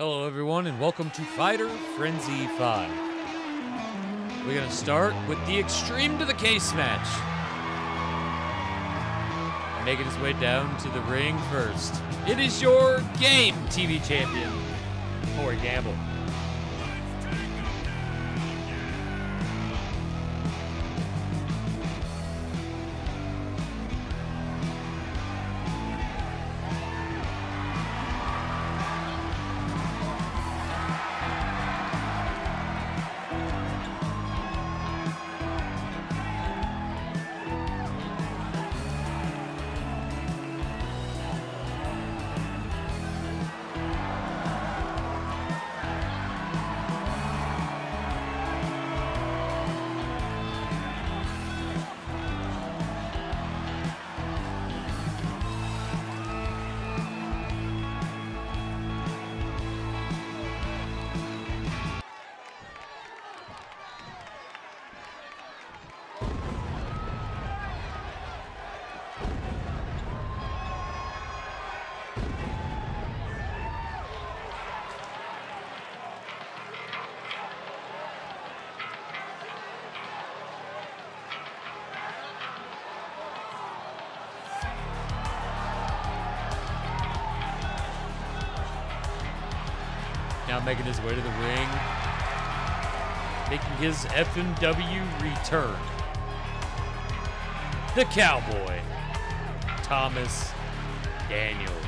Hello, everyone, and welcome to Fighter Frenzy 5. We're going to start with the Extreme to the Case match. Making his way down to the ring first. It is your game, TV champion, Corey Gamble. Making his way to the ring, making his FMW return. The Cowboy, Thomas Daniels.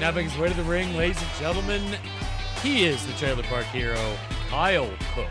Now making his way to the ring, ladies and gentlemen, he is the Trailer Park Hero, Kyle Cook.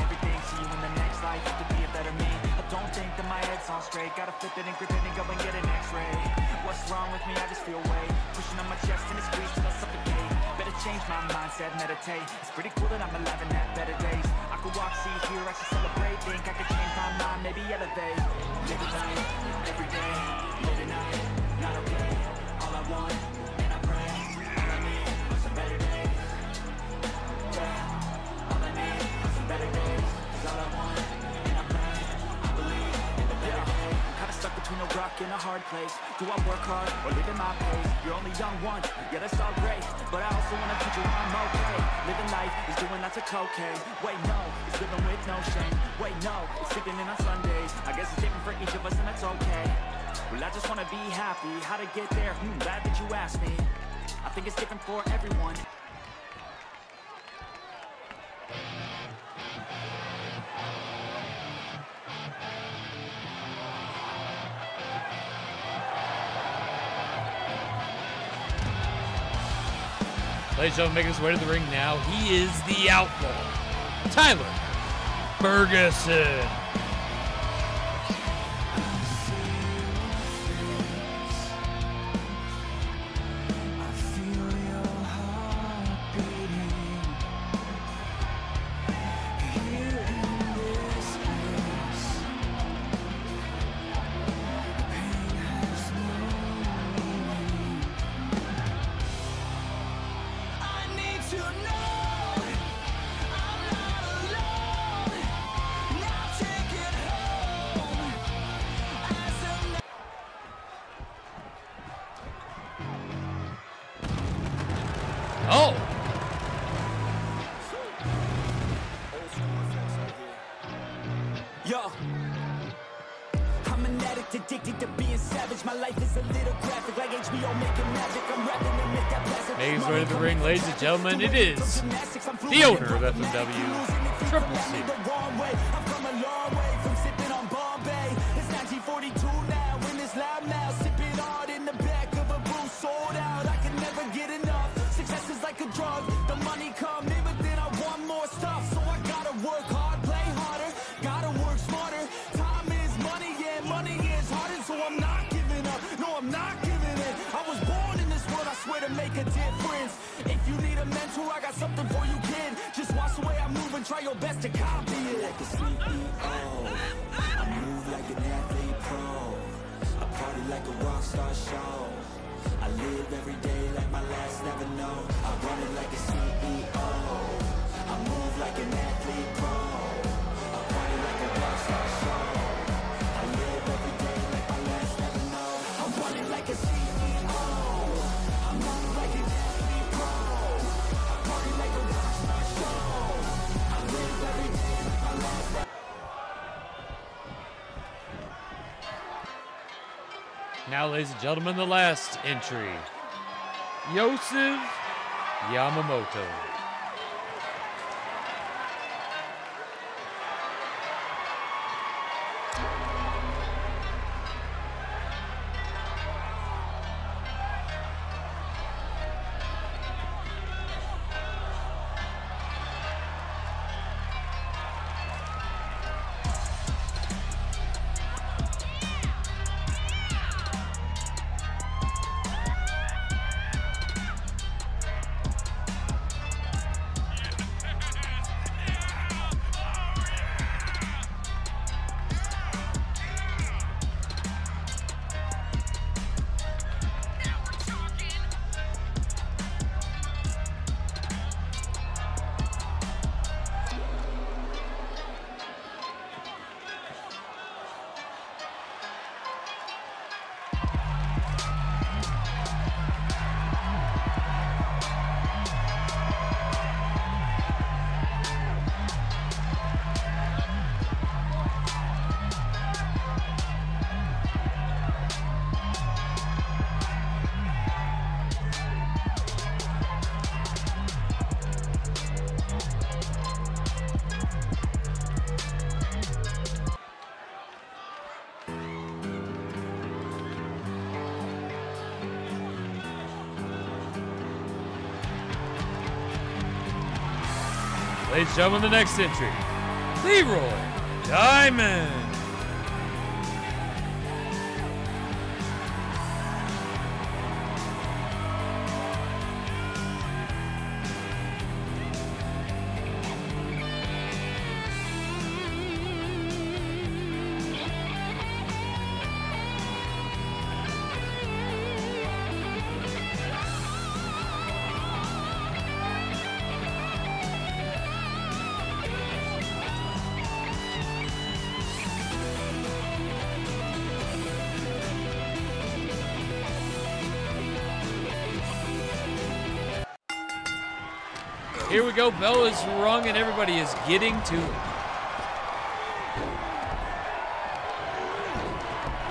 Gotta flip it and grip it and go and get an x-ray. What's wrong with me? I just feel weight. Pushing on my chest and it squeezes till I suffocate. Better change my mindset, meditate. It's pretty cool that I'm alive and have better days. I could walk, see, hear, I should celebrate. Think I could change my mind, maybe elevate. Live life, every day Live a night, not okay. All I want, in a hard place. Do I work hard or live in my pace? You're only young once, yeah that's all great. But I also want a future where I'm okay. Living life is doing lots of cocaine. Wait no, it's living with no shame. Wait no, it's sleeping in on Sundays. I guess it's different for each of us and that's okay. Well I just wanna be happy, how to get there? Hmm, glad that you asked me. I think it's different for everyone Ladies and gentlemen, making his way to the ring now, he is the outlaw, Tyler Ferguson. Gentlemen, it is the owner of FMW, Triple C. try your best to copy it. Like a CEO, I move like an athlete pro. I party like a rock star show. I live every day like my last never know. I run it like a CEO. I move like an athlete pro. I party like a rock star show. Now, ladies and gentlemen, the last entry Yosef Yamamoto. And the next entry Leroy Diamond. We go. Bell is rung and everybody is getting to it.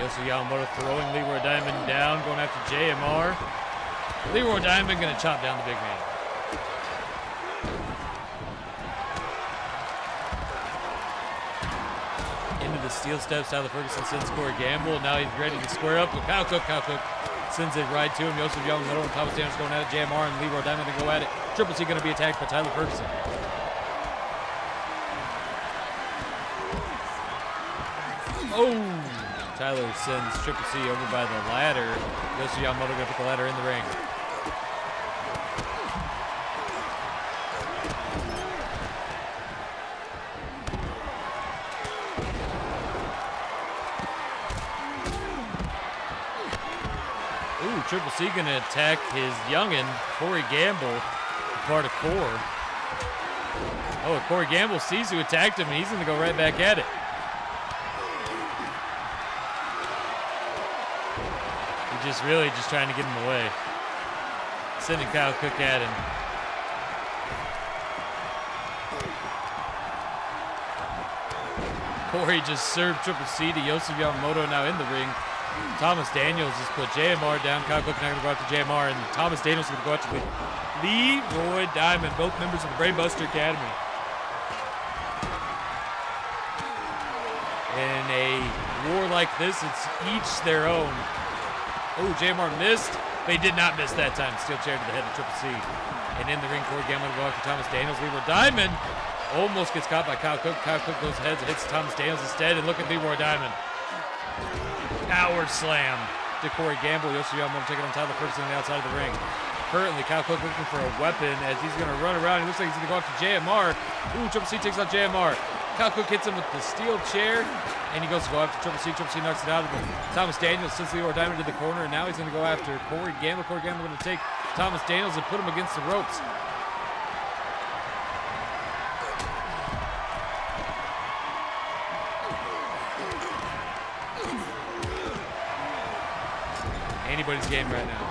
Yosef Yamamoto throwing Leroy Diamond down, going after JMR. Leroy Diamond gonna chop down the big man. Into the steel steps, Tyler Ferguson sends Corey Gamble. Now he's ready to square up with Kyle Cook. Kyle Cook sends it right to him. Yosef Yamamoto and Thomas Daniels going at it. JMR and Leroy Diamond to go at it. Triple C gonna be attacked by Tyler Ferguson. Oh! Tyler sends Triple C over by the ladder. Yosef Yamamoto gonna put the ladder in the ring. Ooh, Triple C gonna attack his youngin, Corey Gamble, part of Core. Oh, Corey Gamble sees who attacked him, and he's gonna go right back at it. He's just really just trying to get him away. Sending Kyle Cook at him. Corey just served Triple C to Yosef Yamamoto now in the ring. Thomas Daniels just put JMR down. Kyle Cook now going to go after JMR, and Thomas Daniels going to go after Leroy Diamond, both members of the Brainbuster Academy. In a war like this, it's each their own. Oh, JMR missed, They did not miss that time. Steel chair to the head of Triple C. And in the ring, Corey go after Thomas Daniels. Leroy Diamond almost gets caught by Kyle Cook. Kyle Cook goes ahead and hits Thomas Daniels instead. And look at Leroy Diamond. Power slam to Corey Gamble. Yosef Yamamoto taking on Tyler Ferguson on the outside of the ring. Currently, Kyle Cook looking for a weapon as he's going to run around. He looks like he's going to go after JMR. Ooh, Triple C takes out JMR. Kyle Cook hits him with the steel chair, and he goes to go after Triple C. Triple C knocks it out of him. Thomas Daniels sends Leroy Diamond to the corner, and now he's going to go after Corey Gamble. Corey Gamble going to take Thomas Daniels and put him against the ropes. Anybody's game right now.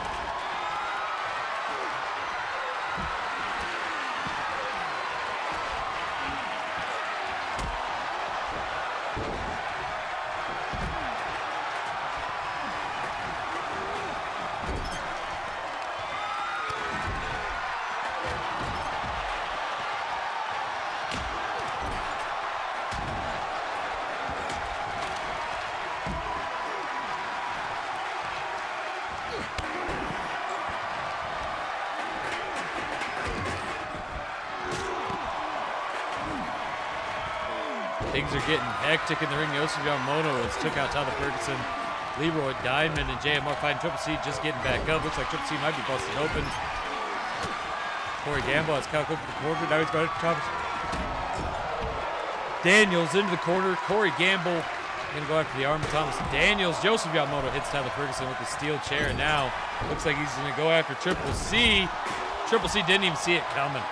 Hectic in the ring. Yosef Yamamoto has took out Tyler Ferguson. Leroy Diamond and JMR fighting Triple C just getting back up. Looks like Triple C might be busted open. Corey Gamble has Kyle Cook in the corner. Now he's got Thomas Daniels into the corner. Corey Gamble going to go after the arm of Thomas Daniels. Joseph Yamamoto hits Tyler Ferguson with the steel chair. And now looks like he's going to go after Triple C. Triple C didn't even see it coming.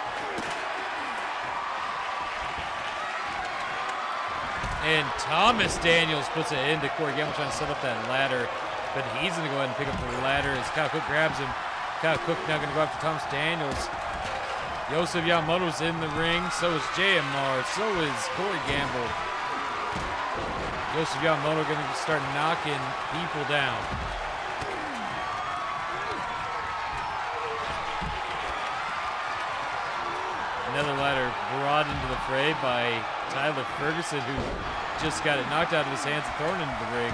And Thomas Daniels puts it into Corey Gamble trying to set up that ladder. But he's going to go ahead and pick up the ladder as Kyle Cook grabs him. Kyle Cook now going to go after Thomas Daniels. Yosef Yamamoto's in the ring. So is JMR. So is Corey Gamble. Yosef Yamamoto going to start knocking people down. Another ladder brought into the fray by Tyler Ferguson, who just got it knocked out of his hands and thrown into the ring.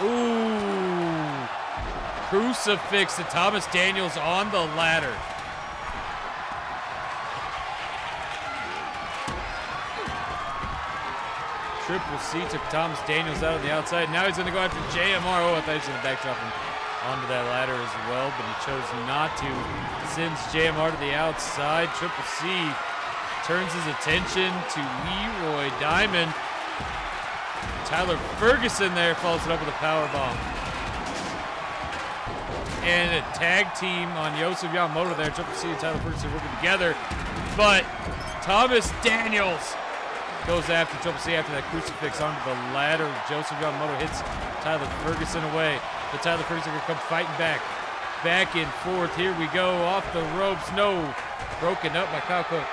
Ooh. Crucifix to Thomas Daniels on the ladder. Triple C took Thomas Daniels out on the outside. Now he's going to go after JMR. Oh, I thought he was going to backdrop him onto that ladder as well, but he chose not to. Sends JMR to the outside. Triple C turns his attention to Leroy Diamond. Tyler Ferguson there follows it up with a power bomb. And a tag team on Yosef Yamamoto there. Triple C and Tyler Ferguson working together. But Thomas Daniels goes after Triple C after that crucifix onto the ladder. Joseph Yamamoto hits Tyler Ferguson away. But Tyler Ferguson gonna come fighting back. Back and forth. Here we go. Off the ropes. No. Broken up by Kyle Cook.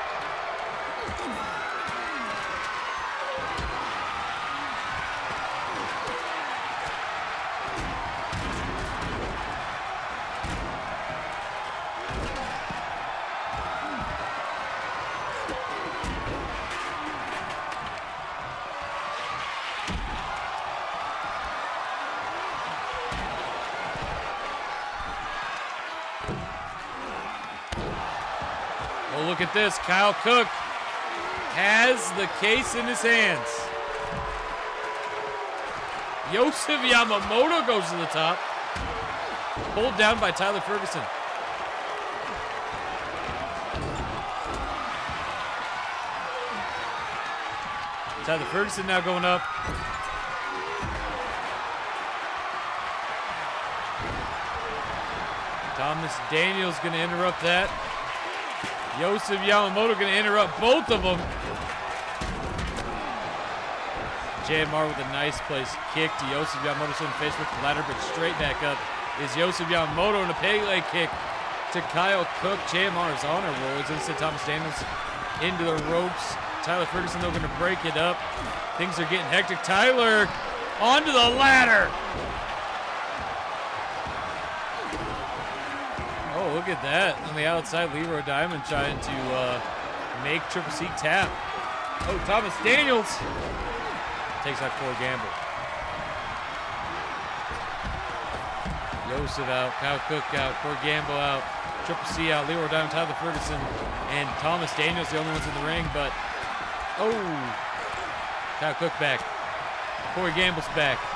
Kyle Cook has the case in his hands. Yosef Yamamoto goes to the top. Pulled down by Tyler Ferguson. Tyler Ferguson now going up. Thomas Daniels going to interrupt that. Yosef Yamamoto going to interrupt both of them. JMR with a nice place kick to Yosef Yamamoto in the face with the ladder, but straight back up is Yosef Yamamoto and a leg kick to Kyle Cook. JMR is on a roll. He's Thomas Daniels into the ropes. Tyler Ferguson though going to break it up. Things are getting hectic. Tyler onto the ladder. Look at that. On the outside, Leroy Diamond trying to uh, make Triple C tap. Oh, Thomas Daniels takes out Corey Gamble. Yosef out, Kyle Cook out, Corey Gamble out, Triple C out, Leroy Diamond, Tyler Ferguson, and Thomas Daniels the only ones in the ring, but oh, Kyle Cook back. Corey Gamble's back.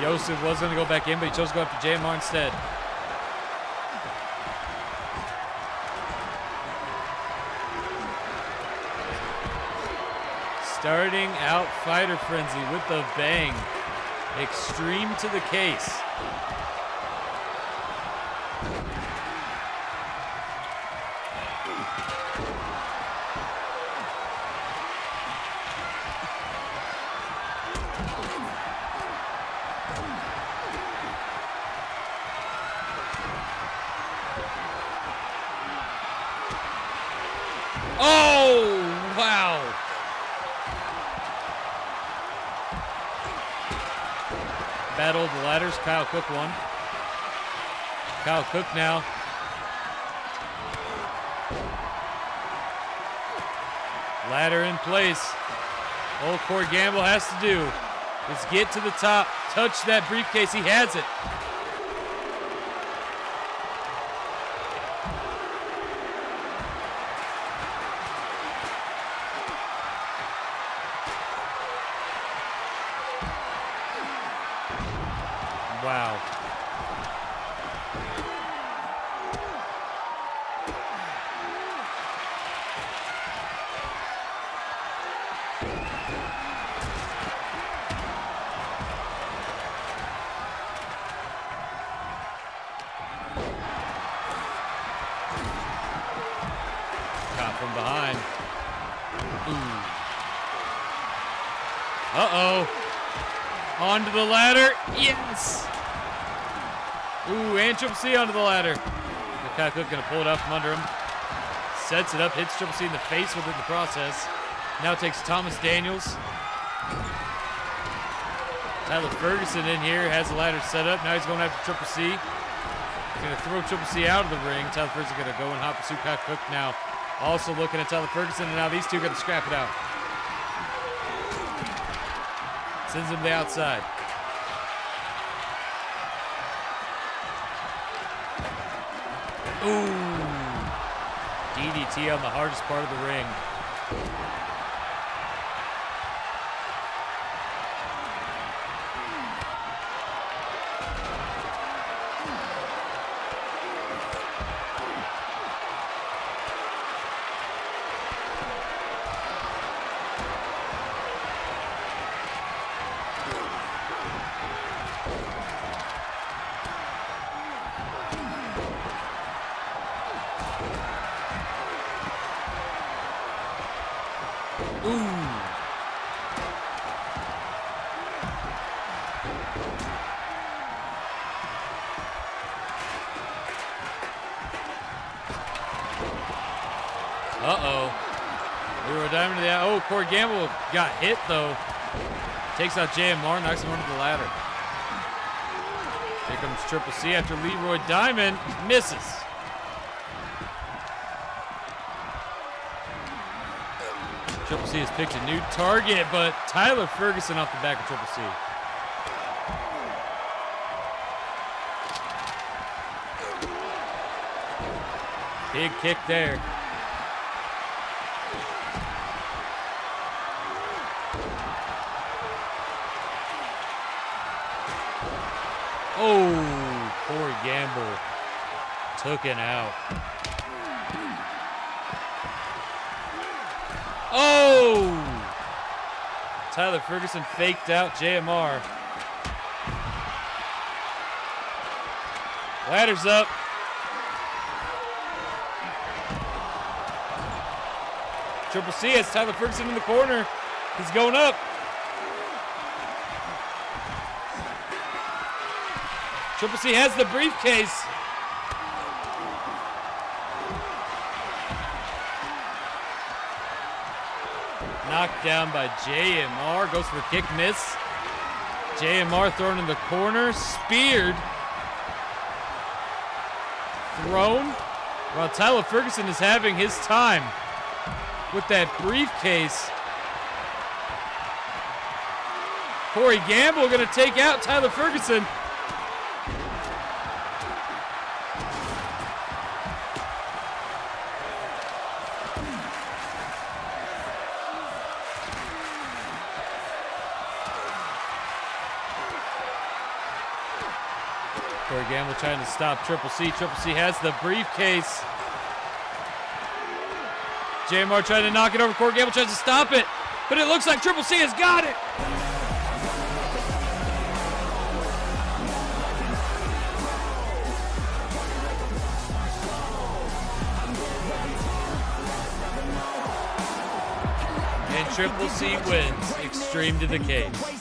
Yosef was going to go back in, but he chose to go after JMR instead. Starting out Fighter Frenzy with the bang. Extreme to the case. Cook one. Kyle Cook now. Ladder in place. All Corey Gamble has to do is get to the top, touch that briefcase. He has it. Wow. Caught from behind. Uh-oh. Onto the ladder. Yes. Triple C onto the ladder. Kyle Cook gonna pull it out from under him. Sets it up, hits Triple C in the face with it in the process. Now takes Thomas Daniels. Tyler Ferguson in here has the ladder set up. Now he's going after Triple C. Gonna throw Triple C out of the ring. Tyler Ferguson gonna go and hot pursue Kyle Cook now. Also looking at Tyler Ferguson, and now these two gonna scrap it out. Sends him to the outside. Ooh. DDT on the hardest part of the ring. Gamble got hit, though. Takes out JMR, knocks him under the ladder. Here comes Triple C after Leroy Diamond. Misses. Triple C has picked a new target, but Tyler Ferguson off the back of Triple C. Big kick there. Oh, Corey Gamble took it out. Oh! Tyler Ferguson faked out JMR. Ladder's up. Triple C has Tyler Ferguson in the corner. He's going up. Triple C has the briefcase. Knocked down by JMR. Goes for kick miss. JMR thrown in the corner. Speared. Thrown. While Tyler Ferguson is having his time with that briefcase. Corey Gamble going to take out Tyler Ferguson. Corey Gamble trying to stop Triple C. Triple C has the briefcase. JMR trying to knock it over. Corey Gamble tries to stop it, but it looks like Triple C has got it. And Triple C wins Extreme to the Cage.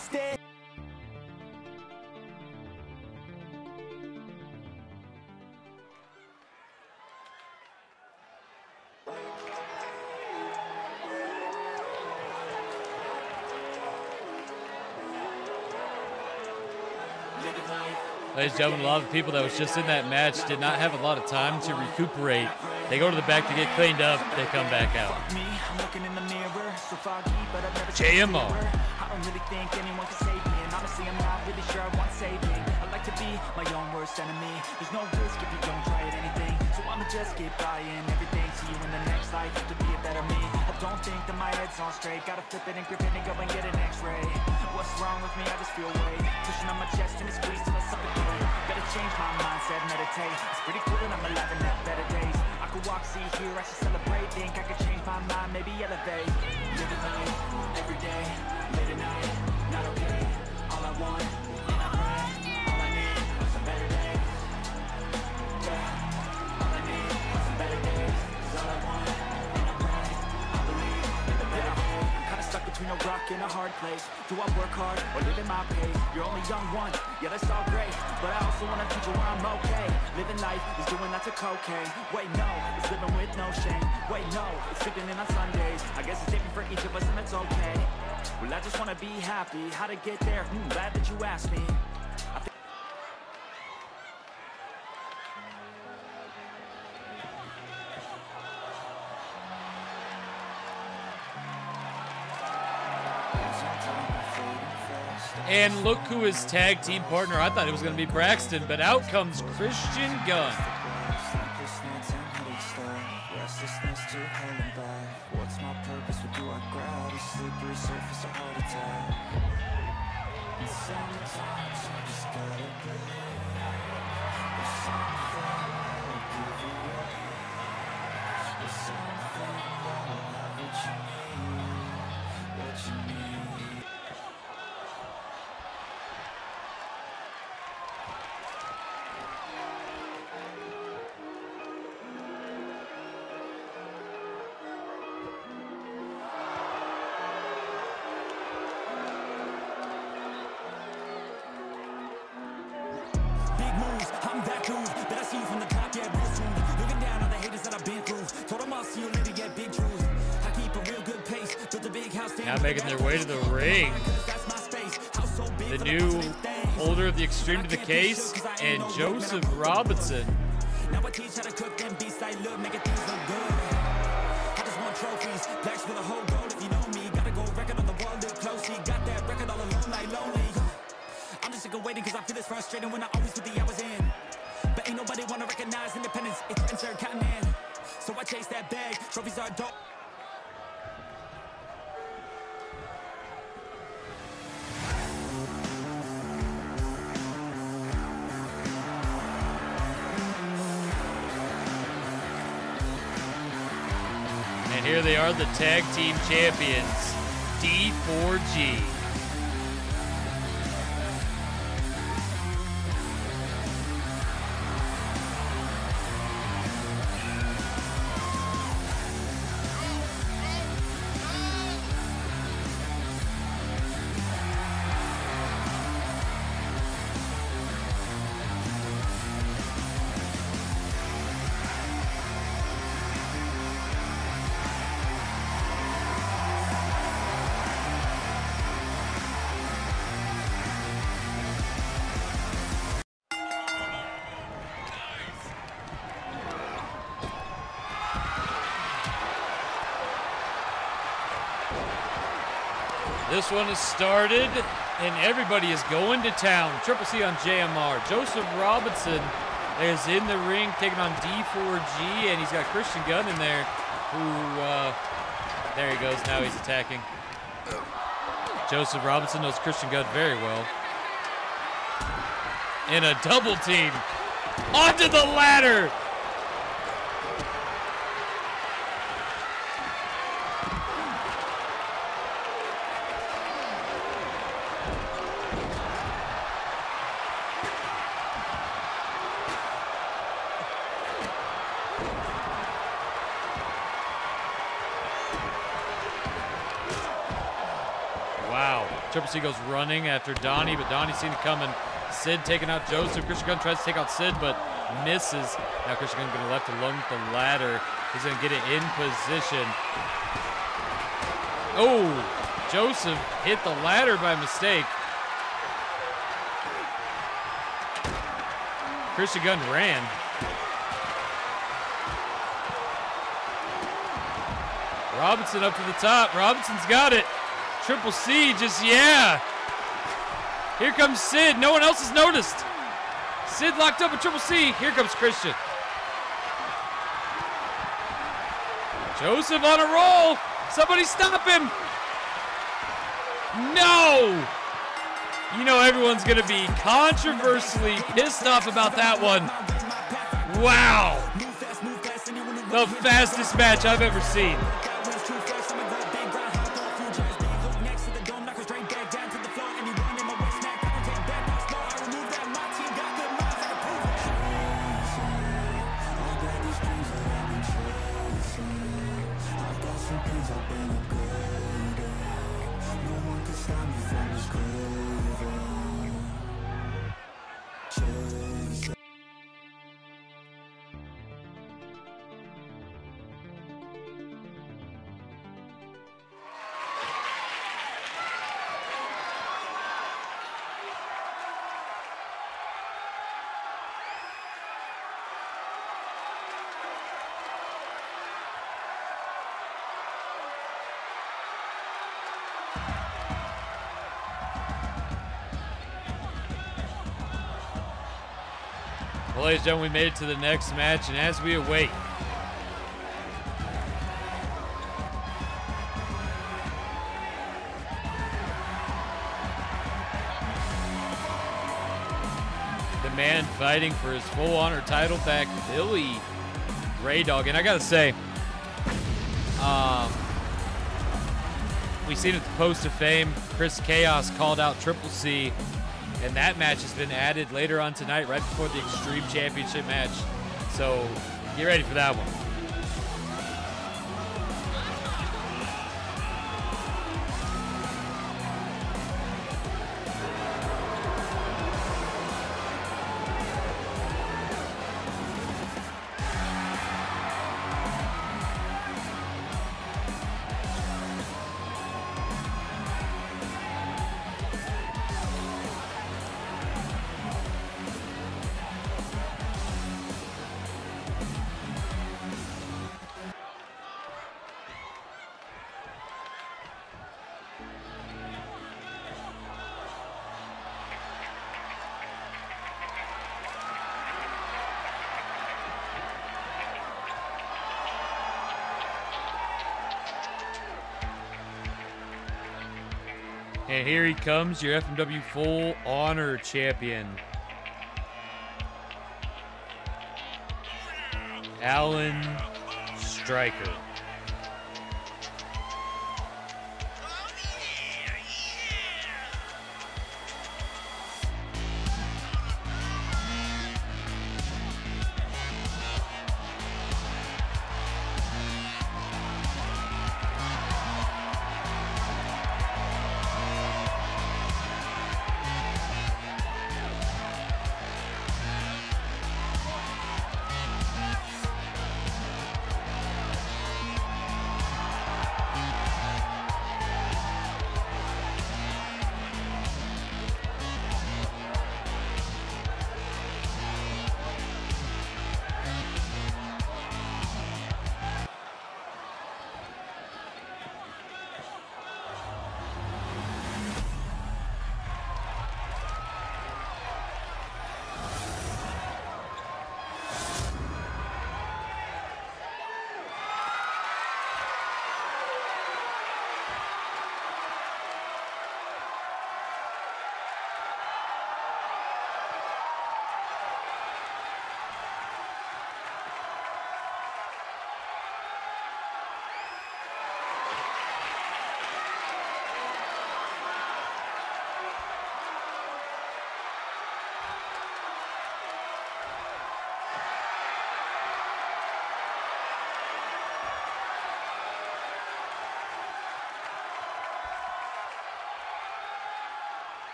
And gentlemen, a lot of people that was just in that match did not have a lot of time to recuperate. They go to the back to get cleaned up, they come back out. Me, I'm looking in the mirror, so foggy, but I've never seen JMR. clearer. I don't really think anyone can save me, and honestly, I'm not really sure I want saving. I like to be my own worst enemy. There's no risk if you don't try at anything, so I'ma just keep buying everything. See you in the next life, have to be a better me. I don't think that my head's on straight. Gotta flip it and grip it and go and get an X-ray. What's wrong with me? I just feel weight pushing on my chest and it squeezed till I change my mindset, meditate. It's pretty cool and I'm alive and have better days. I could walk, see, hear, I should celebrate. Think I could change my mind, maybe elevate. Living life rock and a hard place. Do I work hard or live in my pace? You're only young one, yeah, that's all great. But I also wanna a future where I'm okay. Living life is doing lots of cocaine. Wait, no, it's living with no shame. Wait, no, it's sleeping in on Sundays. I guess it's different for each of us, and that's okay. Well, I just wanna be happy. How to get there? Hmm, glad that you asked me. And look who his tag team partner. I thought it was going to be Braxton, but out comes Christian Gunn. Robinson. Now I teach how to cook them beats like look, making things look good. I just want trophies, blacks for the whole gold if you know me. Gotta go record on the wall, look closely. Got that record all alone like lonely. I'm just sick of waiting cause I feel it's frustrating when I always put the hours in. But ain't nobody wanna recognize independence, it threatens their continent. So I chase that bag, trophies are dope. Here they are, the tag team champions, D4G. One has started, and everybody is going to town. Triple C on JMR. Joseph Robinson is in the ring taking on D4G, and he's got Christian Gunn in there, who, uh, there he goes. Now he's attacking. Joseph Robinson knows Christian Gunn very well. In a double team. Onto the ladder! C goes running after Donnie, but Donnie seen it coming. Sid taking out Joseph. Christian Gunn tries to take out Sid, but misses. Now Christian Gunn gonna left alone with the ladder. He's gonna get it in position. Oh, Joseph hit the ladder by mistake. Christian Gunn ran. Robinson up to the top. Robinson's got it. Triple C just, yeah. Here comes Sid. No one else has noticed. Sid locked up with Triple C. Here comes Christian. Joseph on a roll. Somebody stop him. No. You know everyone's going to be controversially pissed off about that one. Wow. The fastest match I've ever seen. Ladies and gentlemen, we made it to the next match, and as we await the man fighting for his full honor title back, Billy Ray Dog. And I gotta say, um, we seen at the Post of Fame, Chris Chaos called out Triple C, and that match has been added later on tonight, right before the Extreme Championship match. So get ready for that one. Here he comes, your FMW Full Honor champion. Alan Stryker.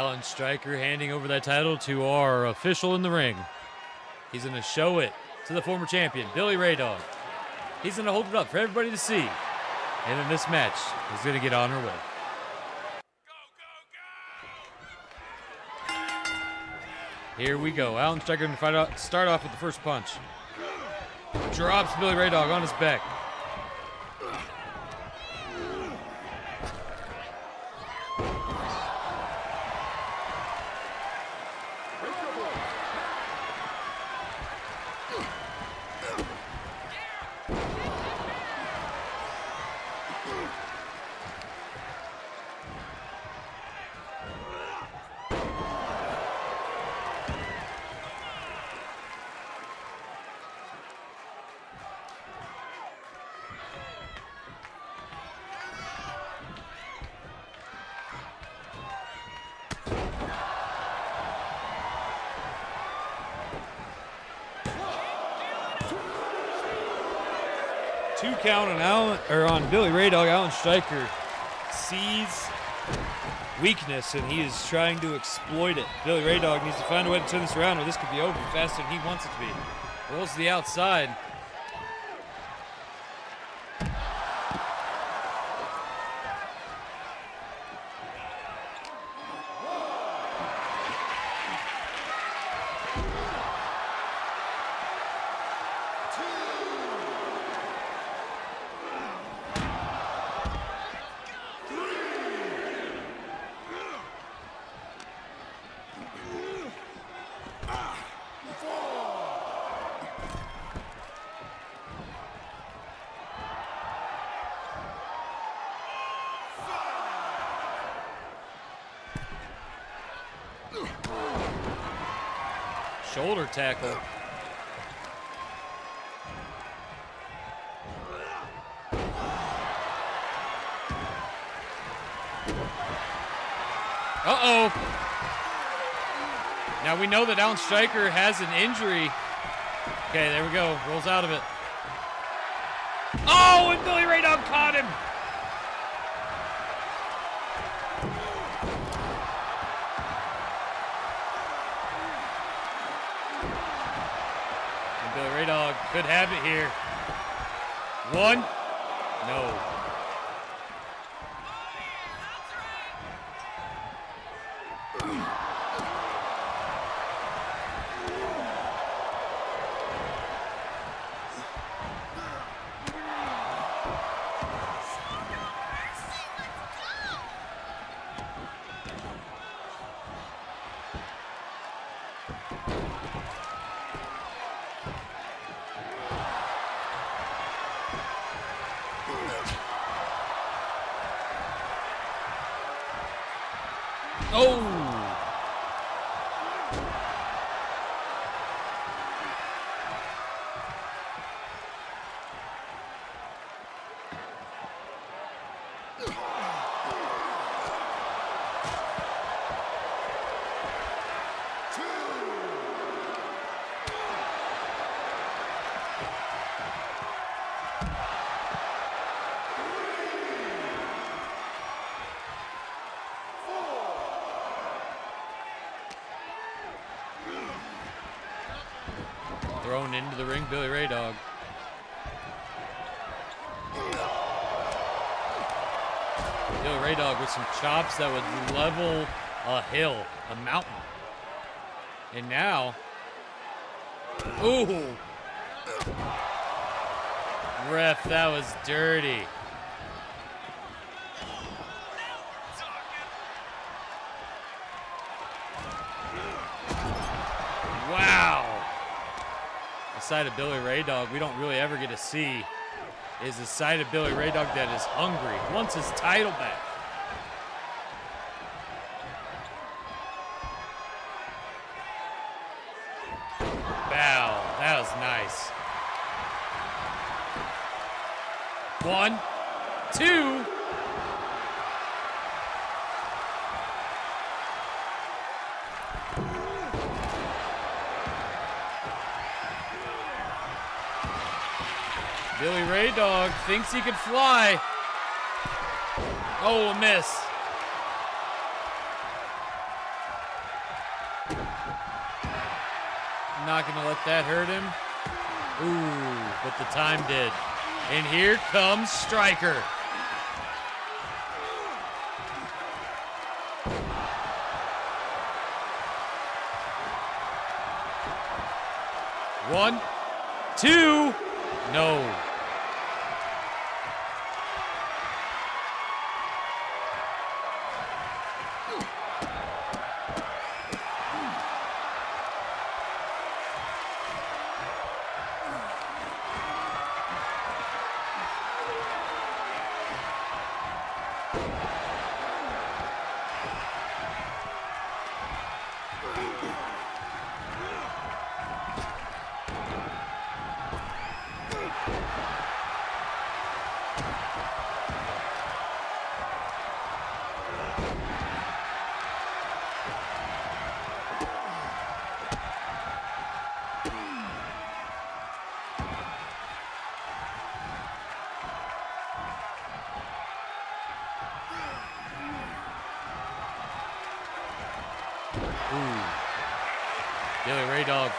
Alan Stryker handing over that title to our official in the ring. He's going to show it to the former champion, Billy Ray Dog. He's going to hold it up for everybody to see. And in this match he's going to get on her way. Here we go. Alan Stryker going to start off with the first punch. Drops Billy Ray Dog on his back. Count on Alan or on Billy Ray Dog. Alan Stryker sees weakness and he is trying to exploit it. Billy Ray Dog needs to find a way to turn this around or this could be over faster than he wants it to be. Rolls to the outside. Tackle. Uh-oh. Now we know that Alan Stryker has an injury. Okay, there we go. Rolls out of it. Oh, and Billy Ray caught him. Could have it here. One. No. The ring, Billy Ray Dog. Billy Ray Dog with some chops that would level a hill, a mountain. And now, ooh, ref, that was dirty. Side of Billy Ray Dog we don't really ever get to see is the side of Billy Ray Dog that is hungry, wants his title back. Bow. That was nice. One, two. Billy Ray Dog thinks he can fly. Oh, a miss. Not gonna let that hurt him. Ooh, but the time did. And here comes Stryker. One, two, no.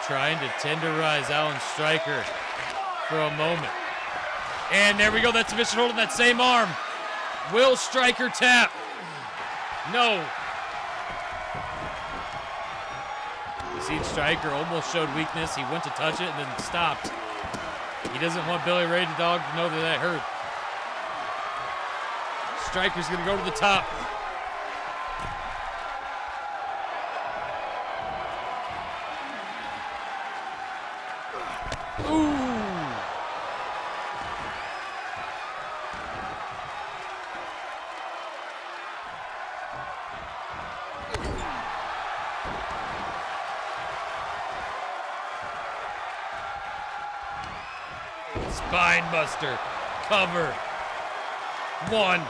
Trying to tenderize Alan Stryker for a moment. And there we go. That submission hold on that same arm. Will Stryker tap? No. You see, Stryker almost showed weakness. He went to touch it and then stopped. He doesn't want Billy Ray the Dog to know that that hurt. Stryker's going to go to the top. Spine. Cover. One,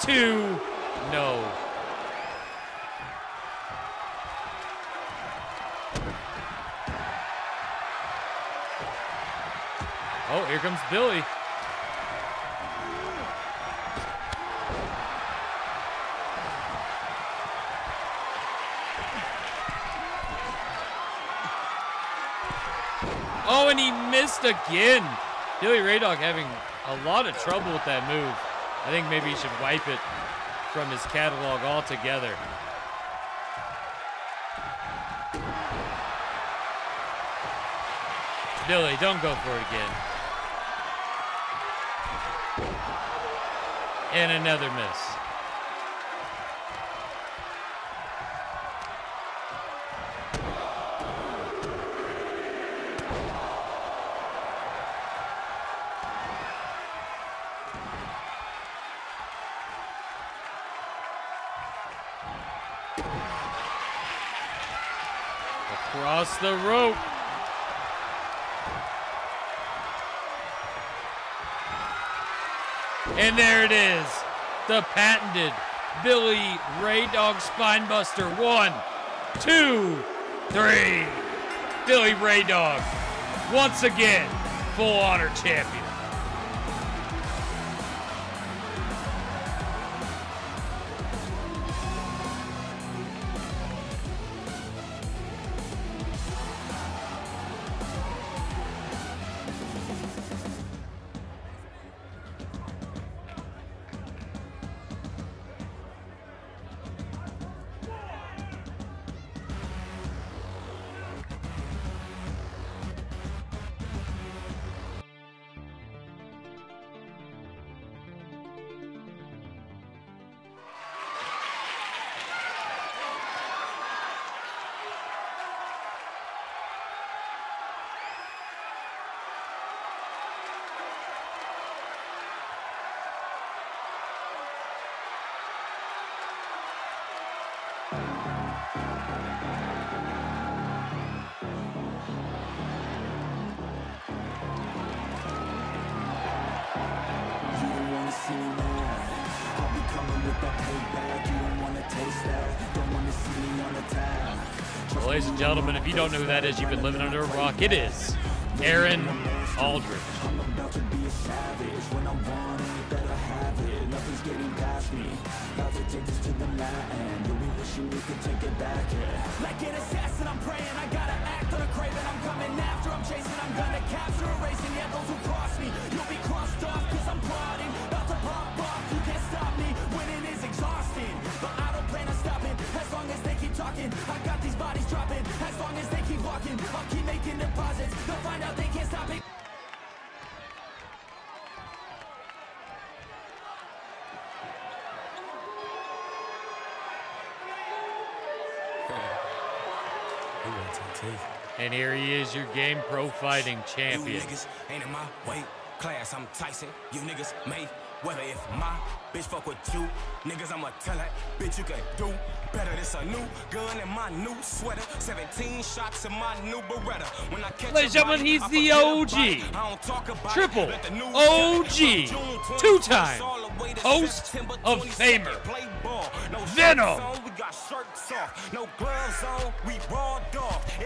two, no. Oh, here comes Billy. Oh, and he missed again. Billy Ray Dog having a lot of trouble with that move. I think maybe he should wipe it from his catalog altogether. Billy, don't go for it again. And another miss. Across the rope. And there it is. The patented Billy Ray Dog Spinebuster. One, two, three. Billy Ray Dog, once again, full honor champion. You don't know who that is, you've been living under a rock. It is Aaron Aldridge. Is, your Game Pro Fighting You champion. niggas ain't in my weight class. I'm Tyson. You niggas may whether if my bitch fuck with you, niggas I'ma tell that bitch you can do better. This a new gun in my new sweater. 17 shots in my new Beretta. When I catch Ladies and gentlemen, he's the OG. I don't talk about. Triple Let the news OG. tell it. From June 21st Two-time all the way to host of 22nd. Famer. Play ball. No Venom. on, we got shirts off. No gloves on, we raw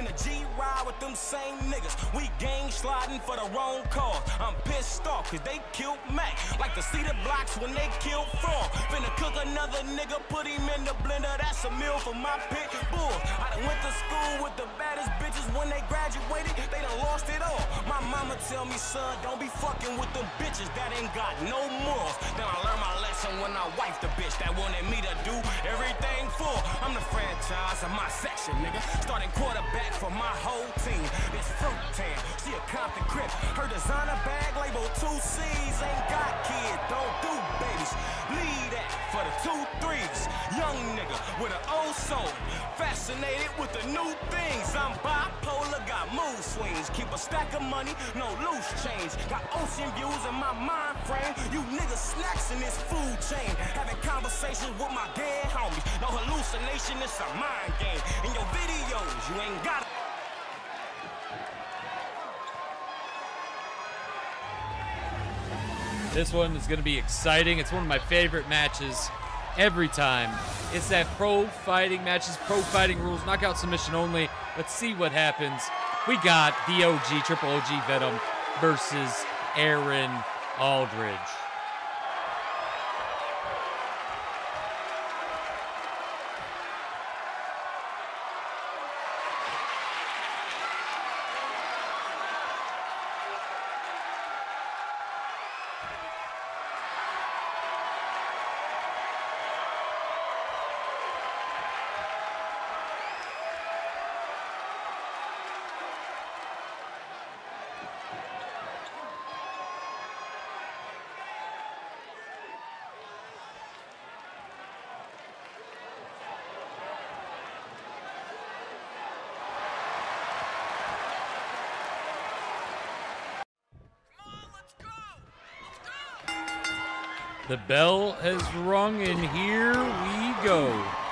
In the G ride with them same niggas. We gang sliding for the wrong cause. I'm pissed off cause they killed Mac. Like to see the blocks when they killed Frog. Finna cook another nigga, put him in the blender. That's a meal for my pit bull. I done went to school with the baddest bitches. When they graduated, they done lost it all. My mama tell me, son, don't be fucking with them bitches that ain't got no morals. Then I learned my lesson when I wiped the bitch that wanted me to do everything for. I'm the franchise of my section, nigga. Starting quarterback for my whole team. This fruit tan, she a Her designer bag labeled two C's. Ain't got kids, don't do babies. Lead that for the two threes. Young nigga with an old soul. Fascinated with the new things. I'm bipolar, got mood swings. Keep a stack of money, no loose change. Got ocean views in my mind frame. You niggas snacks in this food chain. Having conversations with my dead homies. No hallucination, it's a mind game. In your videos, you ain't got it. This one is going to be exciting. It's one of my favorite matches every time. It's that pro fighting matches, pro fighting rules, knockout submission only. Let's see what happens. We got the OG, Triple OG Venom versus Aaron Aldridge. Bell has rung, and here we go.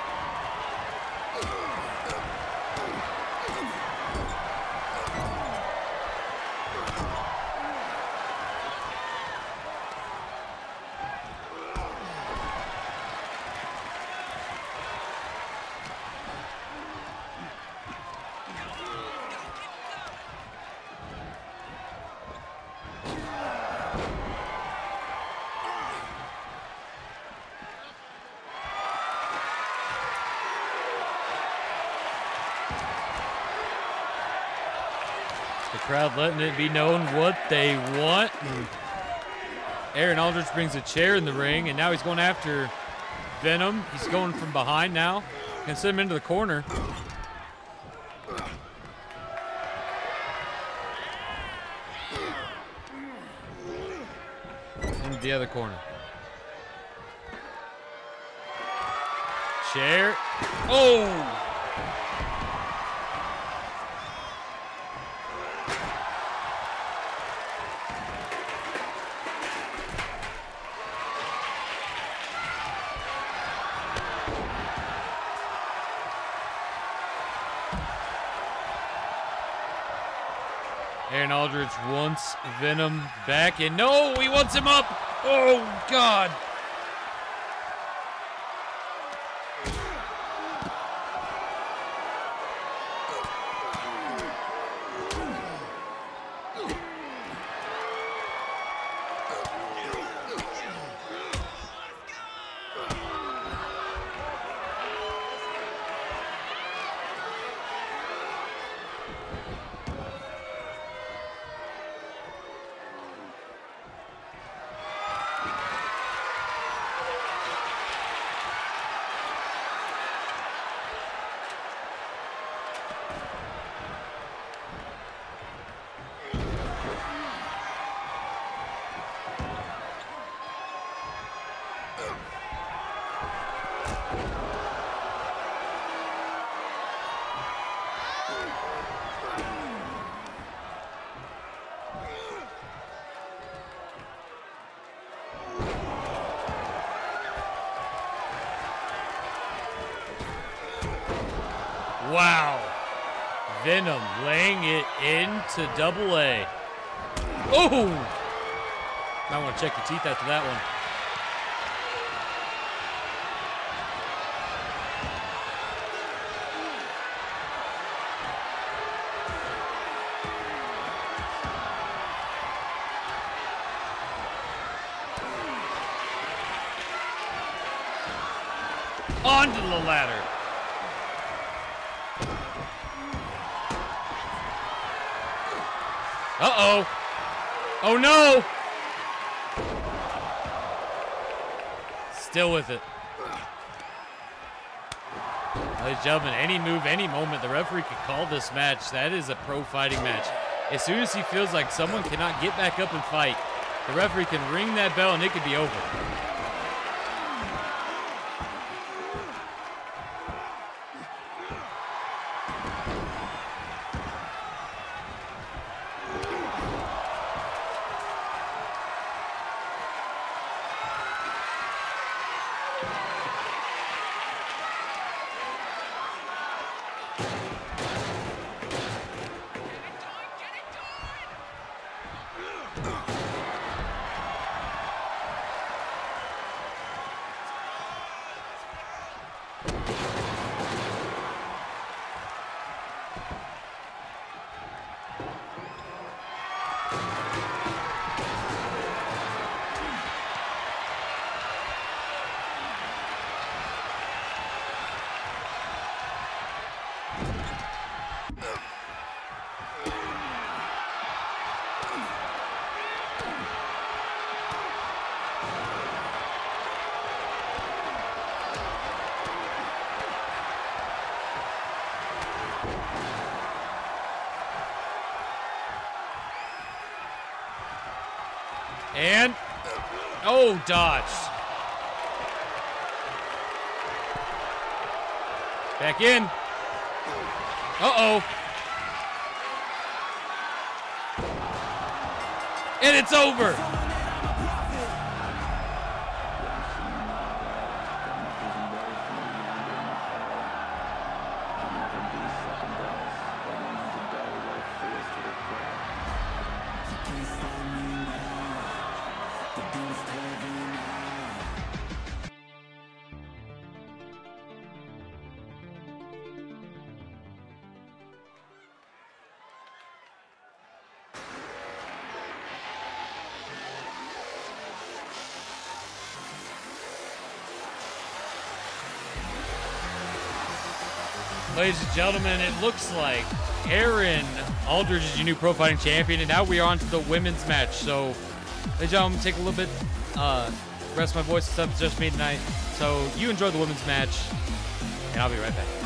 Letting it be known what they want. Aaron Aldridge brings a chair in the ring, and now he's going after Venom. He's going from behind now. Can send him into the corner. Into the other corner. Chair. Oh! Back, and no, he wants him up. Oh, God. Into double A. Oh! Might want to check your teeth after that one. Onto the ladder. Uh-oh. Oh, no. Still with it. Ladies and gentlemen, any move, any moment, the referee could call this match. That is a pro fighting match. As soon as he feels like someone cannot get back up and fight, the referee can ring that bell and it could be over. Oh, dodge. Back in. Uh-oh. And it's over. Ladies and gentlemen, it looks like Aaron Aldridge is your new pro fighting champion, and now we are on to the women's match. So, ladies and gentlemen, take a little bit, uh, rest my voice it's just me tonight. So, you enjoy the women's match, and I'll be right back.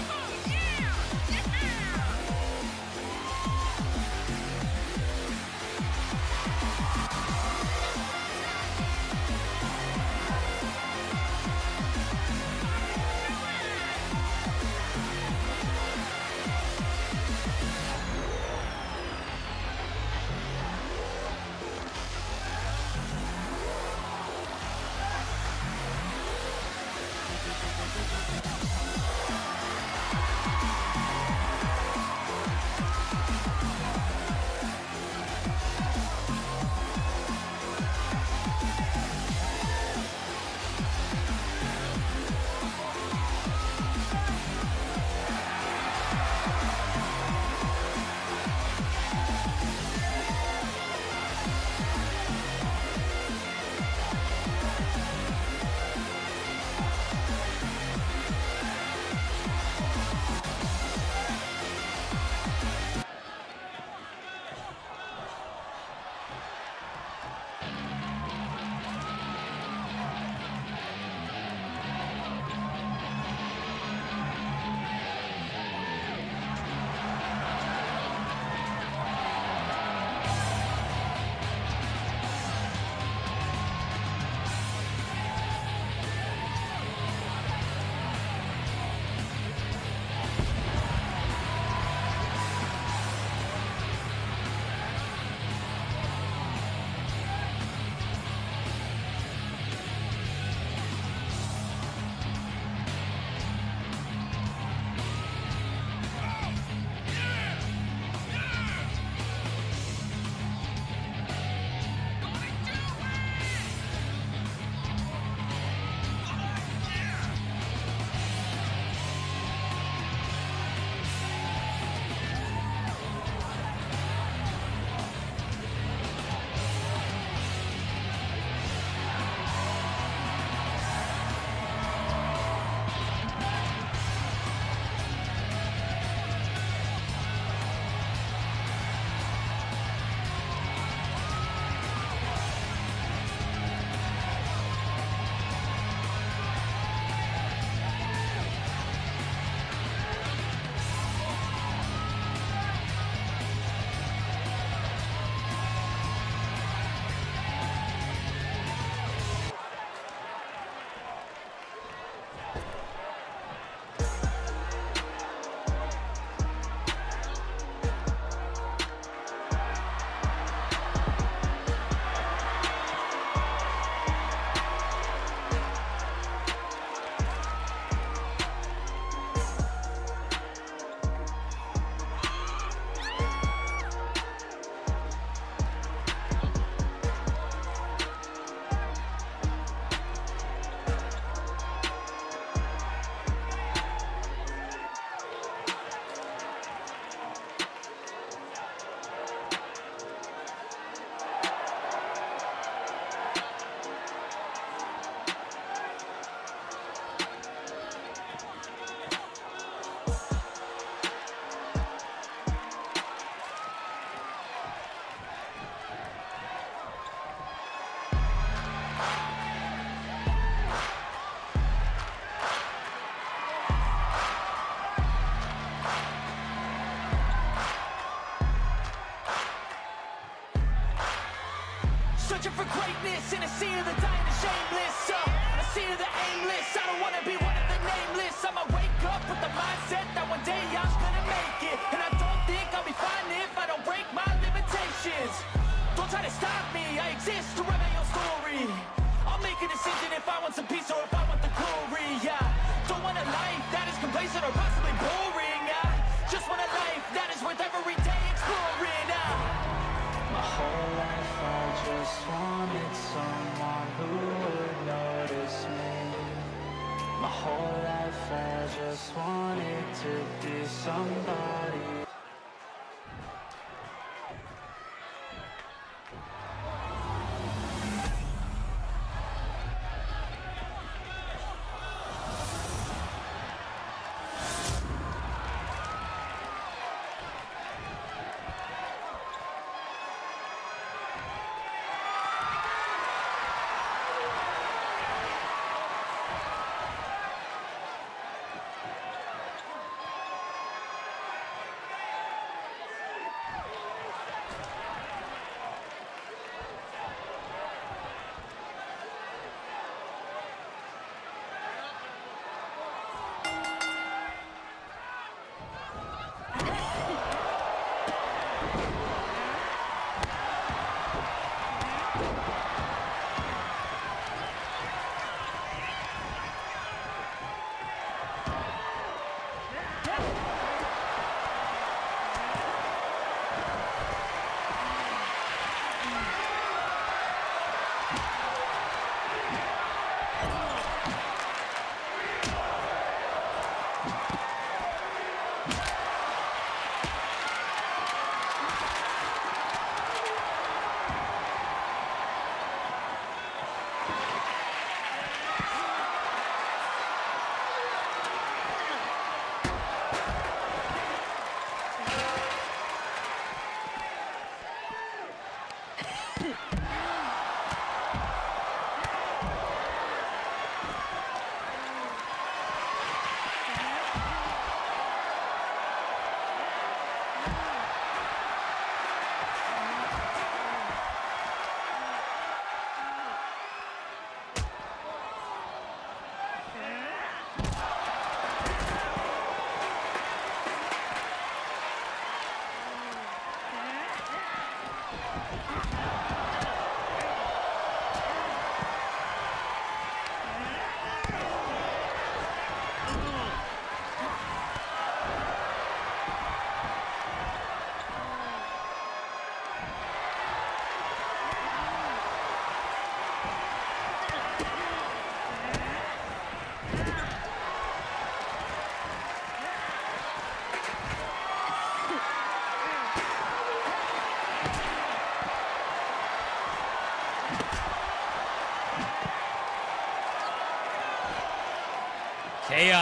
Searching for greatness in a sea of the dying and shameless. Uh, a sea of the aimless. I don't wanna be one of the nameless. I'ma wake up with the mindset that one day I'm gonna make it. And I don't think I'll be fine if I don't break my limitations. Don't try to stop me. I exist to write my own story. I'll make a decision if I want some peace or if I want the glory. Yeah. Don't want a life that is complacent or possibly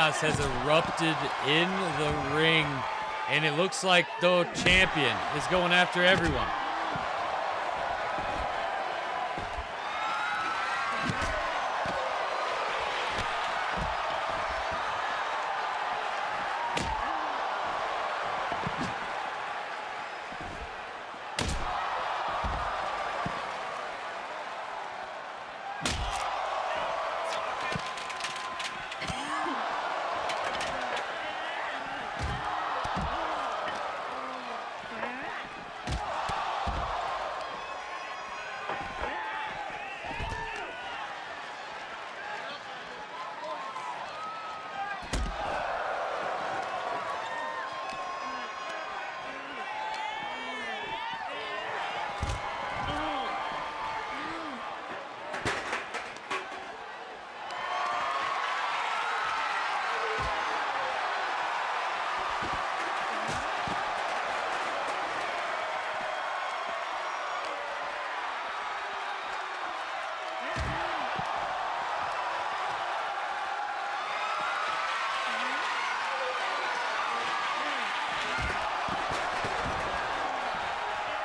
Chaos has erupted in the ring, and it looks like the champion is going after everyone.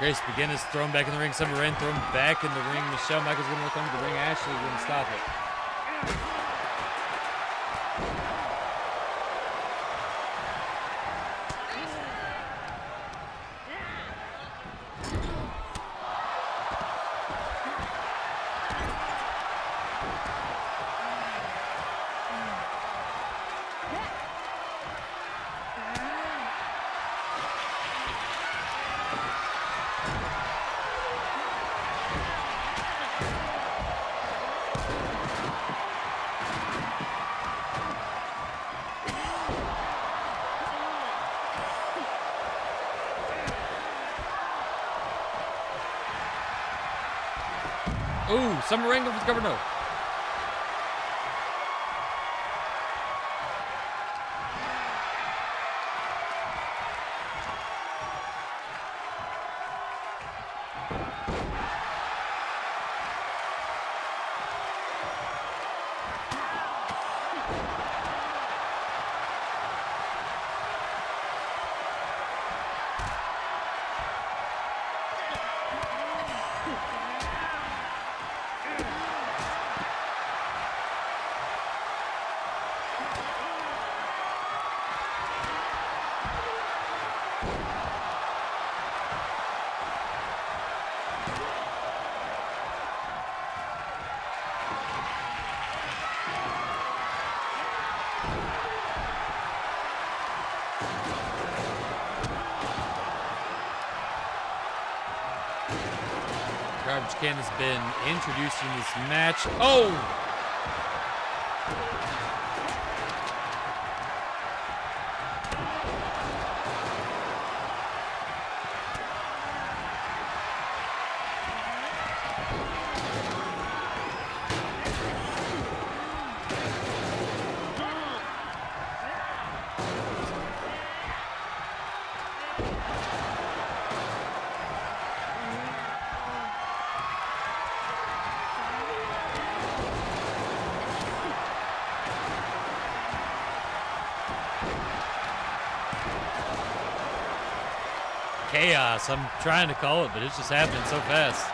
Grace McGinnis thrown back in the ring. Summer Rain thrown back in the ring. Michelle Michaels going to look under the ring. Ashley going to stop it. Rain going for the cover. Has been introduced in this match. Oh! Chaos. I'm trying to call it, but it's just happening so fast.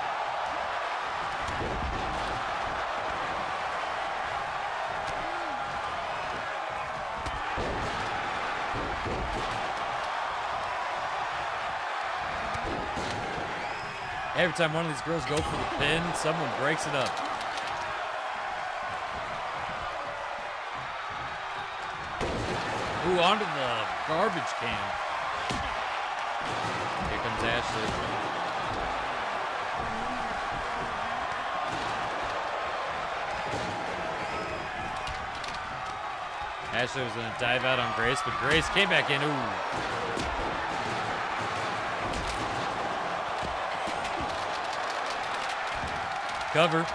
Every time one of these girls go for the pin, someone breaks it up. Ooh, onto the garbage can. Ashley was going to dive out on Grace, but Grace came back in. Ooh. Cover.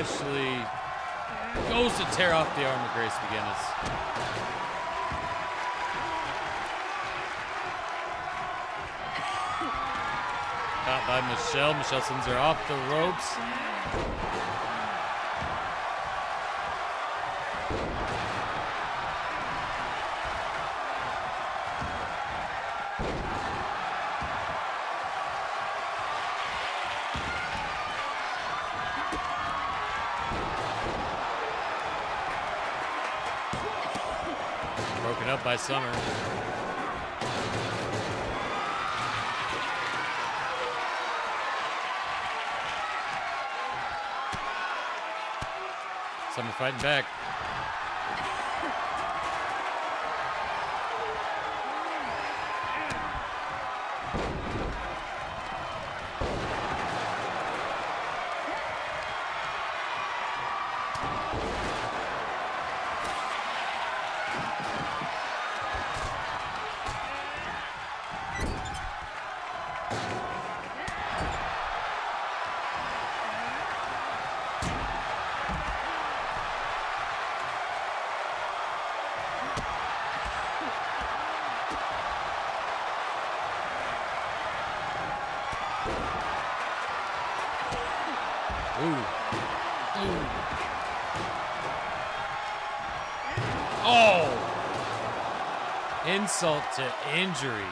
Ashley goes to tear off the arm of Grace McGinnis. Caught by Michelle. Michelle sends her off the ropes. By Summer. Summer fighting back. Insult to injury.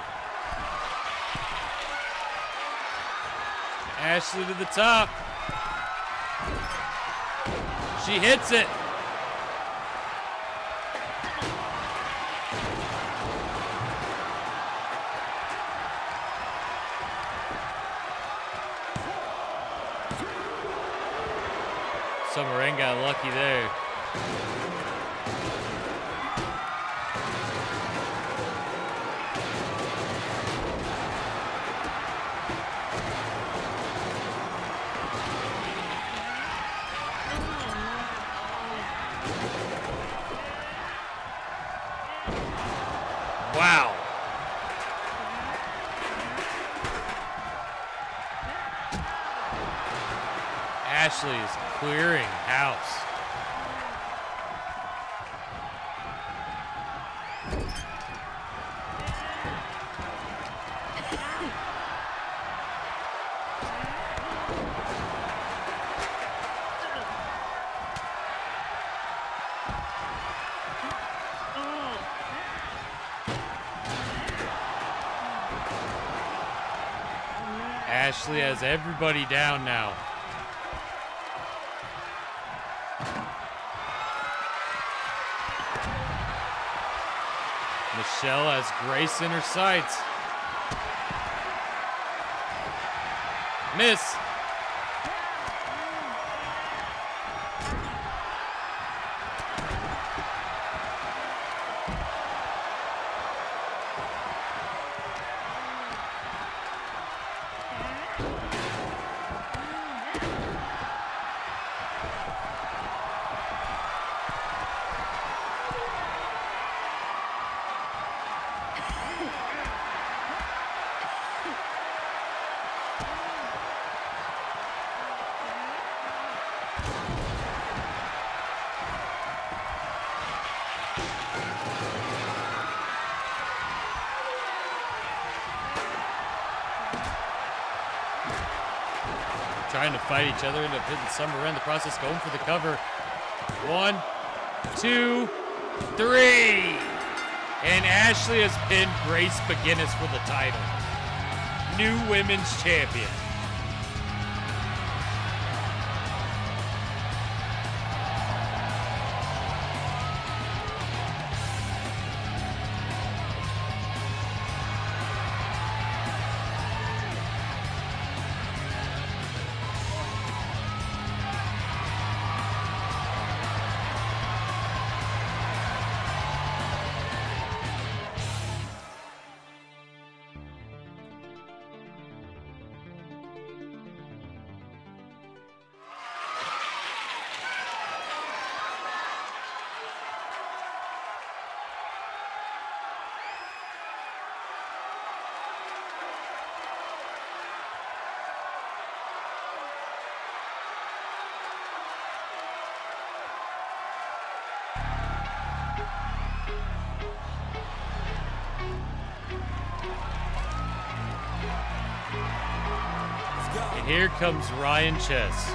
Ashley to the top. She hits it. Summer Rain got lucky there. Has everybody down now. Michelle has Grace in her sights. Miss. Fight each other, end up hitting Summer in the process, going for the cover. One, two, three. And Ashley has pinned Grace McGinnis for the title. New women's champion. Comes Ryan Chess.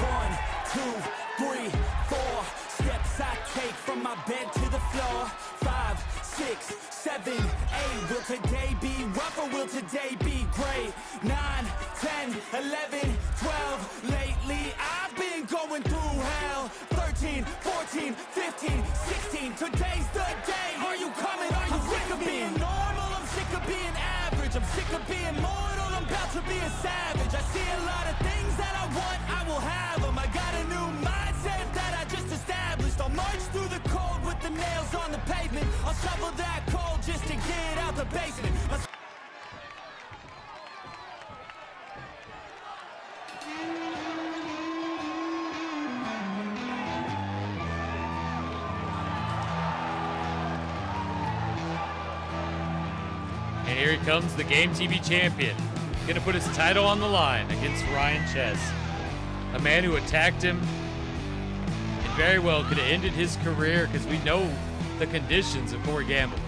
One, two, three, four. Steps I take from my bed to the floor. Five, six, seven, eight. Will today be rough or will today be great? Nine, ten, eleven, twelve. Lately I've been going through hell. Thirteen, fourteen, fifteen, sixteen. Today's the day. Are you coming? Are you sick of being normal? I'm sick of being average. I'm sick of being mortal. I'm about to be a savage. I see a lot want. I will have them. I got a new mindset that I just established. I'll march through the cold with the nails on the pavement. I'll shovel that just to get out the basement. My And here he comes, the Game TV champion. Gonna put his title on the line against Ryan Chess. A man who attacked him and very well could have ended his career because we know the conditions of Corey Gamble.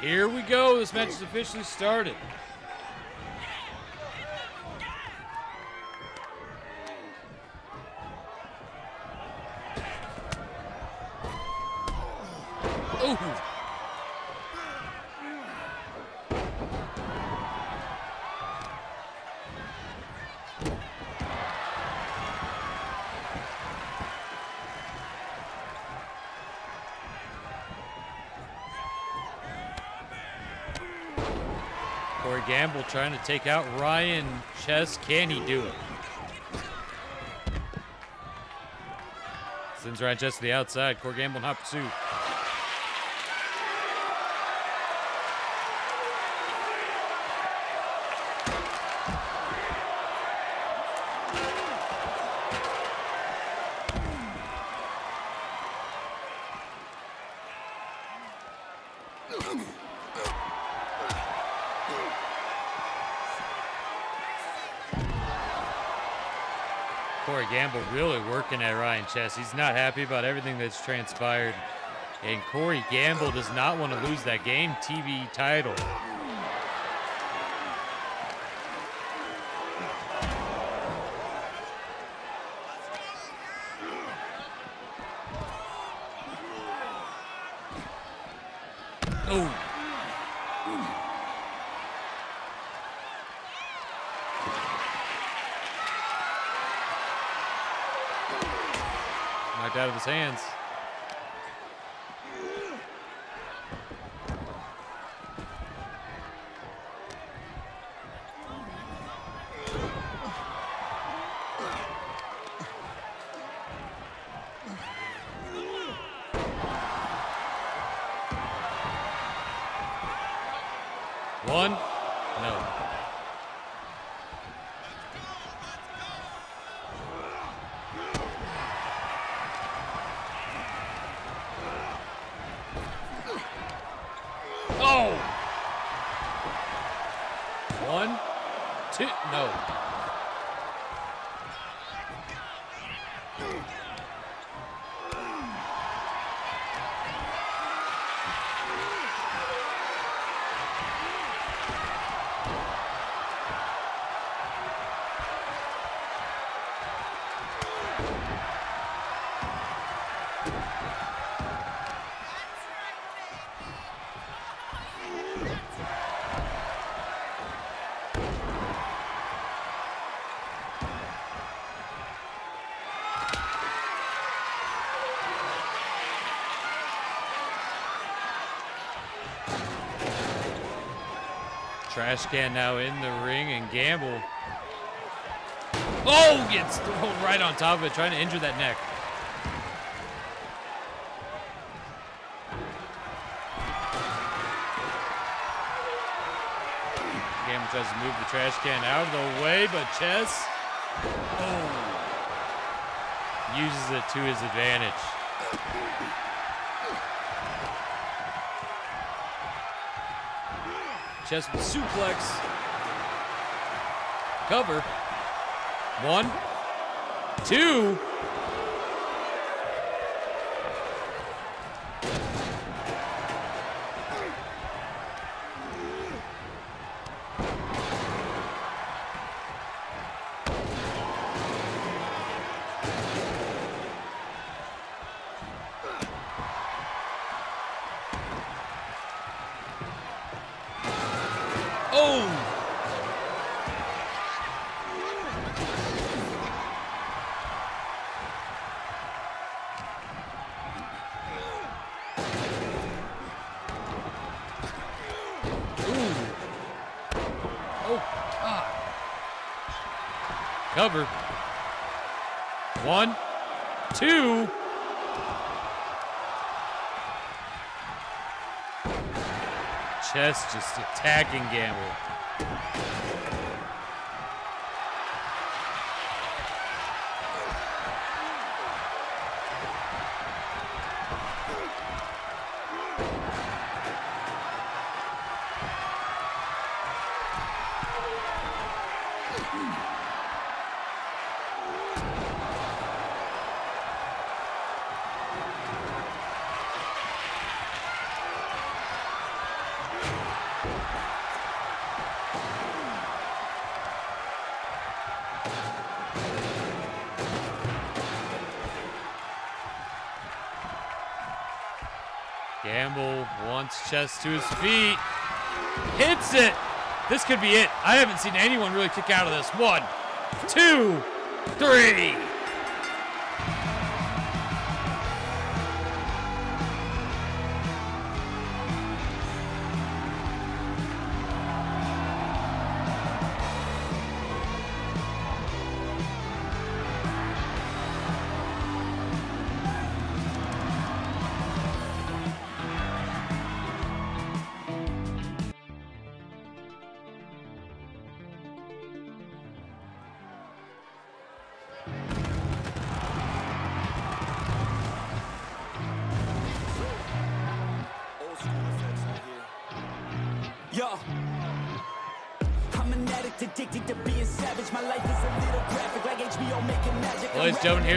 Here we go. This match is officially started. Gamble trying to take out Ryan Chess. Can he do it? Sends Ryan Chess to the outside. Corey Gamble in hot pursuit. Working at Ryan Chess. He's not happy about everything that's transpired. And Corey Gamble does not want to lose that game TV title. Oh. Knocked out of his hands. One. No. Oh. One. Two. No. Trash can now in the ring and Gamble. Oh, gets thrown right on top of it, trying to injure that neck. Gamble tries to move the trash can out of the way, but Chess oh, uses it to his advantage. Chess with suplex. Cover. One, two. Chess just attacking Gamble. Chest to his feet. Hits it. This could be it. I haven't seen anyone really kick out of this. One, two, three.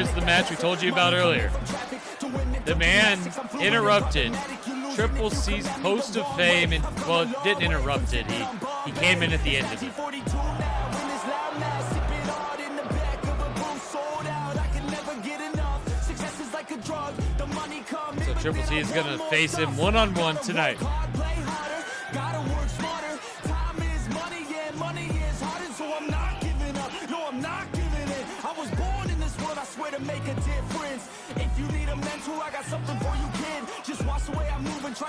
Here's the match we told you about earlier. The man interrupted Triple C's post of fame, and well, didn't interrupt it. He he came in at the end of it. 42 now, when it's loud now, sipping hard in the back of a booth, sold out. I can never get enough. Success is like a drug. The money come in, So Triple C is gonna face him one on one tonight.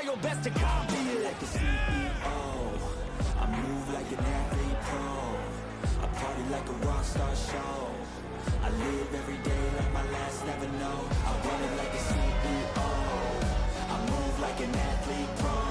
Your best to copy it. like CEO. I move like an athlete pro. I party like a rock star show. I live every day like my last never know. I run it like a CEO. I move like an athlete pro.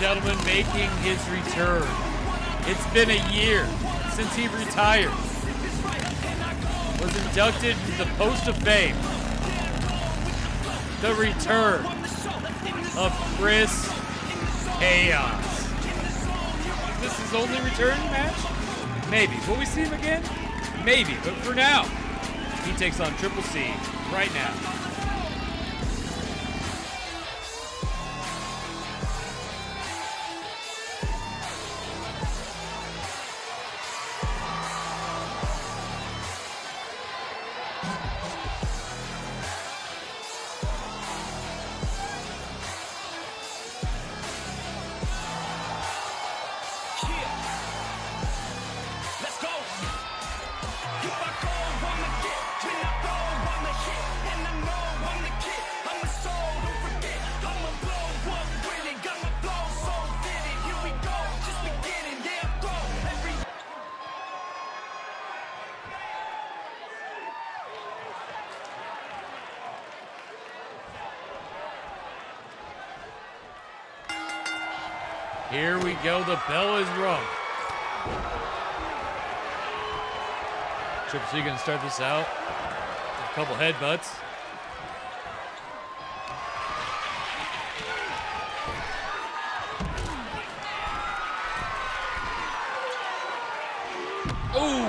Gentlemen, making his return. It's been a year since he retired. Was inducted into the Post of Fame. The return of Chris Chaos. Is this his only return match? Maybe. Will we see him again? Maybe. But for now, he takes on Triple C right now. Go. The bell is rung. Triple C gonna start this out. A couple headbutts. Ooh.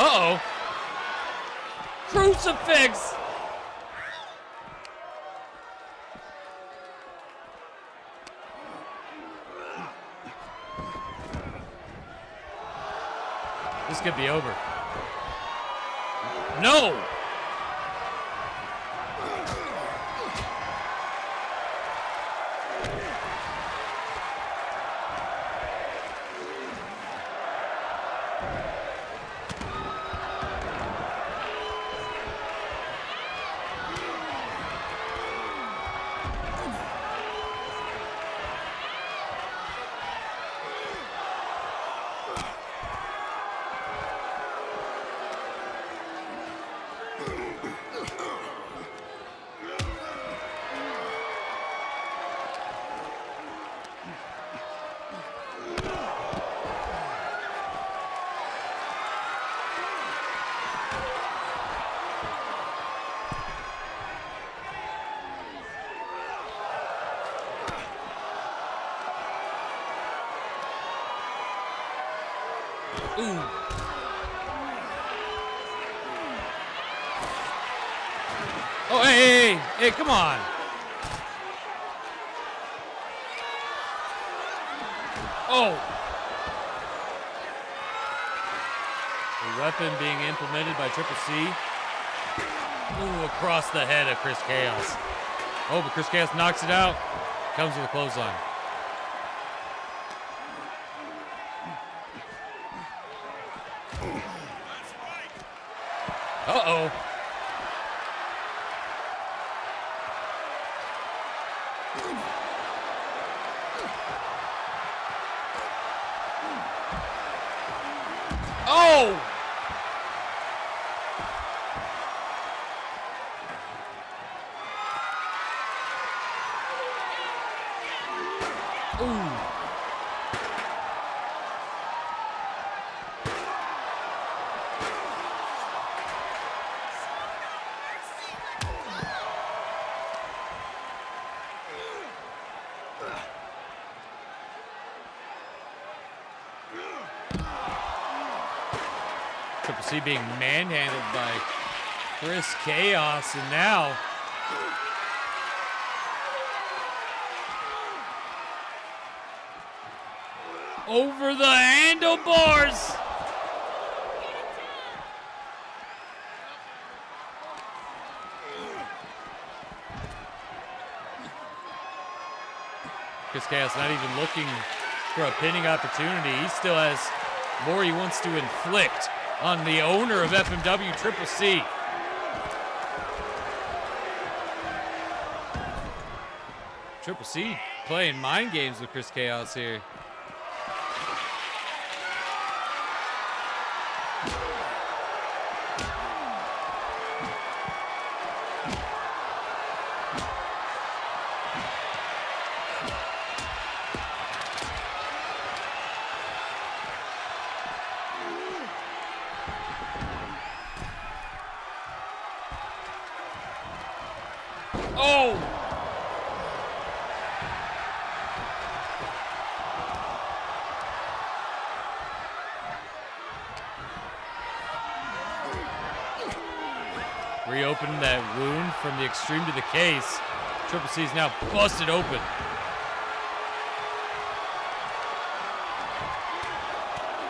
Uh-oh. Crucifix. Ooh. Oh, hey, hey, hey, come on. Oh. The weapon being implemented by Triple C. Ooh, across the head of Chris Chaos. Oh, but Chris Chaos knocks it out. Comes with a clothesline. Uh-oh. Being manhandled by Chris Chaos, and now over the handlebars. Chris Chaos not even looking for a pinning opportunity. He still has more he wants to inflict on the owner of FMW Triple C. Triple C playing mind games with Chris Chaos here. Is now busted open.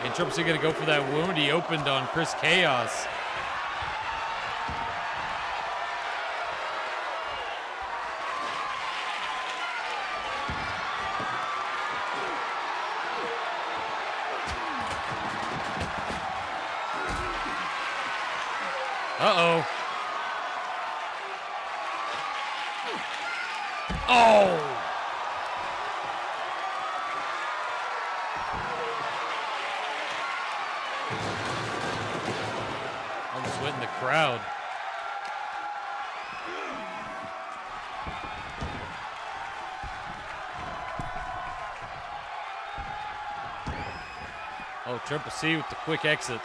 And Triple C gonna go for that wound he opened on Chris Chaos. Almost went in the crowd. Oh, Triple C with the quick exit.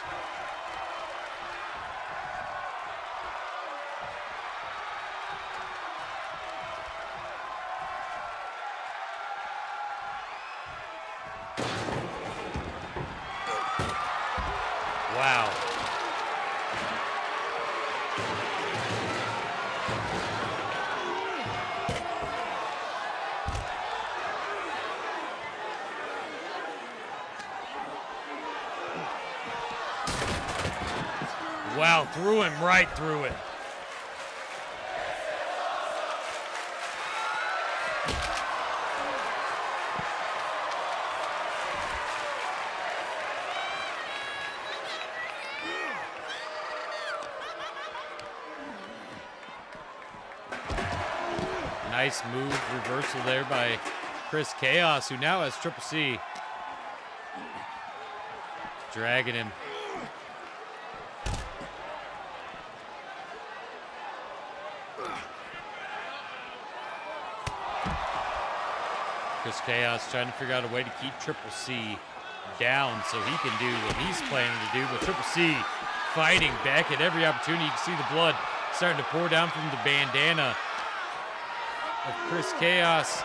Right through it. Nice move, reversal there by Chris Chaos, who now has Triple C. Dragging him. Chris Chaos trying to figure out a way to keep Triple C down so he can do what he's planning to do. But Triple C fighting back at every opportunity. You can see the blood starting to pour down from the bandana of Chris Chaos.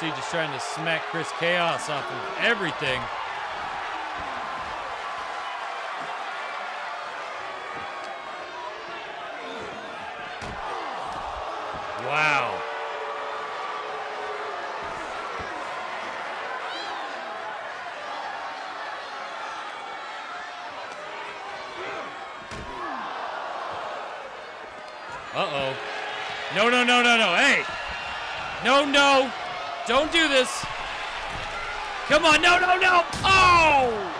Triple just trying to smack Chris Chaos off of everything. Wow. Uh-oh. No, no, no, no, no. Hey. No, no. Don't do this. Come on. No, no, no. Oh!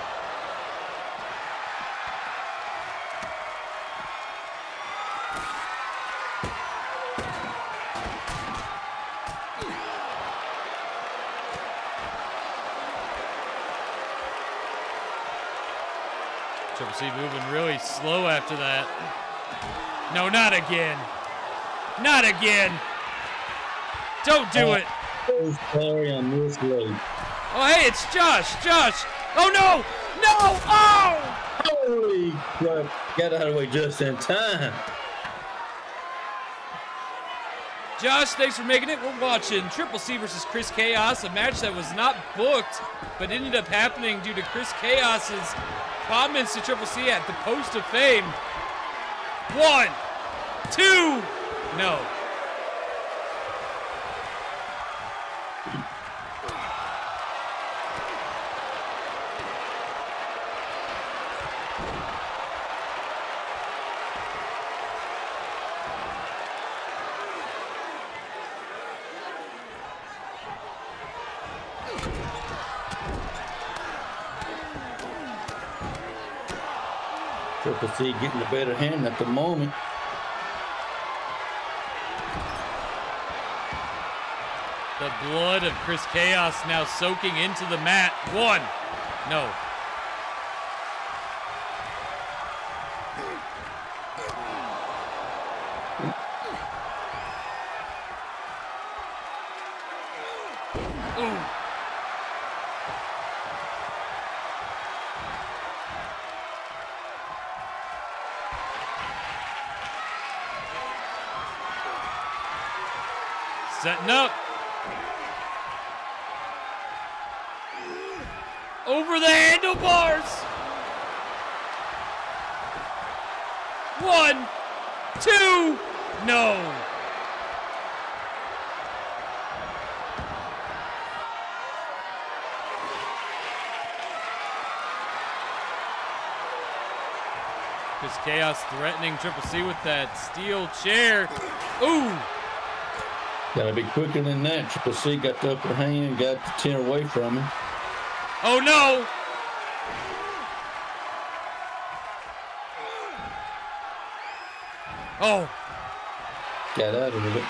Triple C moving really slow after that. No, not again. Not again. Don't do it. Who's Larry on this league? Oh, hey, it's Josh. Josh. Oh, no. No. Oh! Holy crap! Got out of the way just in time. Josh, thanks for making it. We're watching Triple C versus Chris Chaos, a match that was not booked, but ended up happening due to Chris Chaos's comments to Triple C at the Post of Fame. One, two, no. C getting the better hand at the moment. The blood of Chris Chaos now soaking into the mat. One, no. Up. Over the handlebars. One, two, no. Chris Chaos threatening Triple C with that steel chair. Ooh. Gotta be quicker than that. Triple C got the upper hand, got the 10 away from him. Oh no! Oh, Got out of it.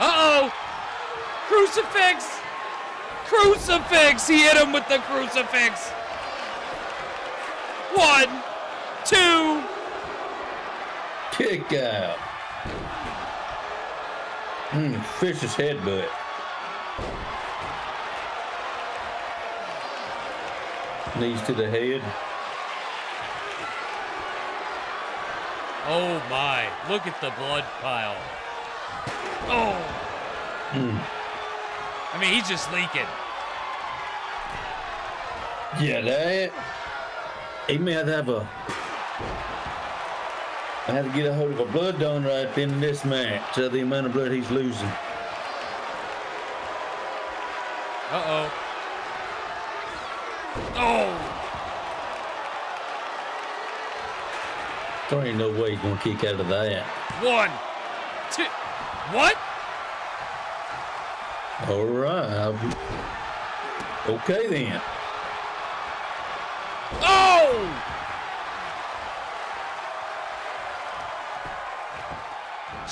uh-oh! Crucifix! Crucifix! He hit him with the crucifix! One, two, Kick out. Hmm, Fish's headbutt. Knees to the head. Oh my, look at the blood pile. Oh, Hmm. I mean, he's just leaking. Yeah, that. He may have to have a. I had to get a hold of a blood donor right then in this match. Uh, the amount of blood he's losing. Uh-oh. Oh, There ain't no way he's gonna kick out of that. one, two, what? All right. Okay then.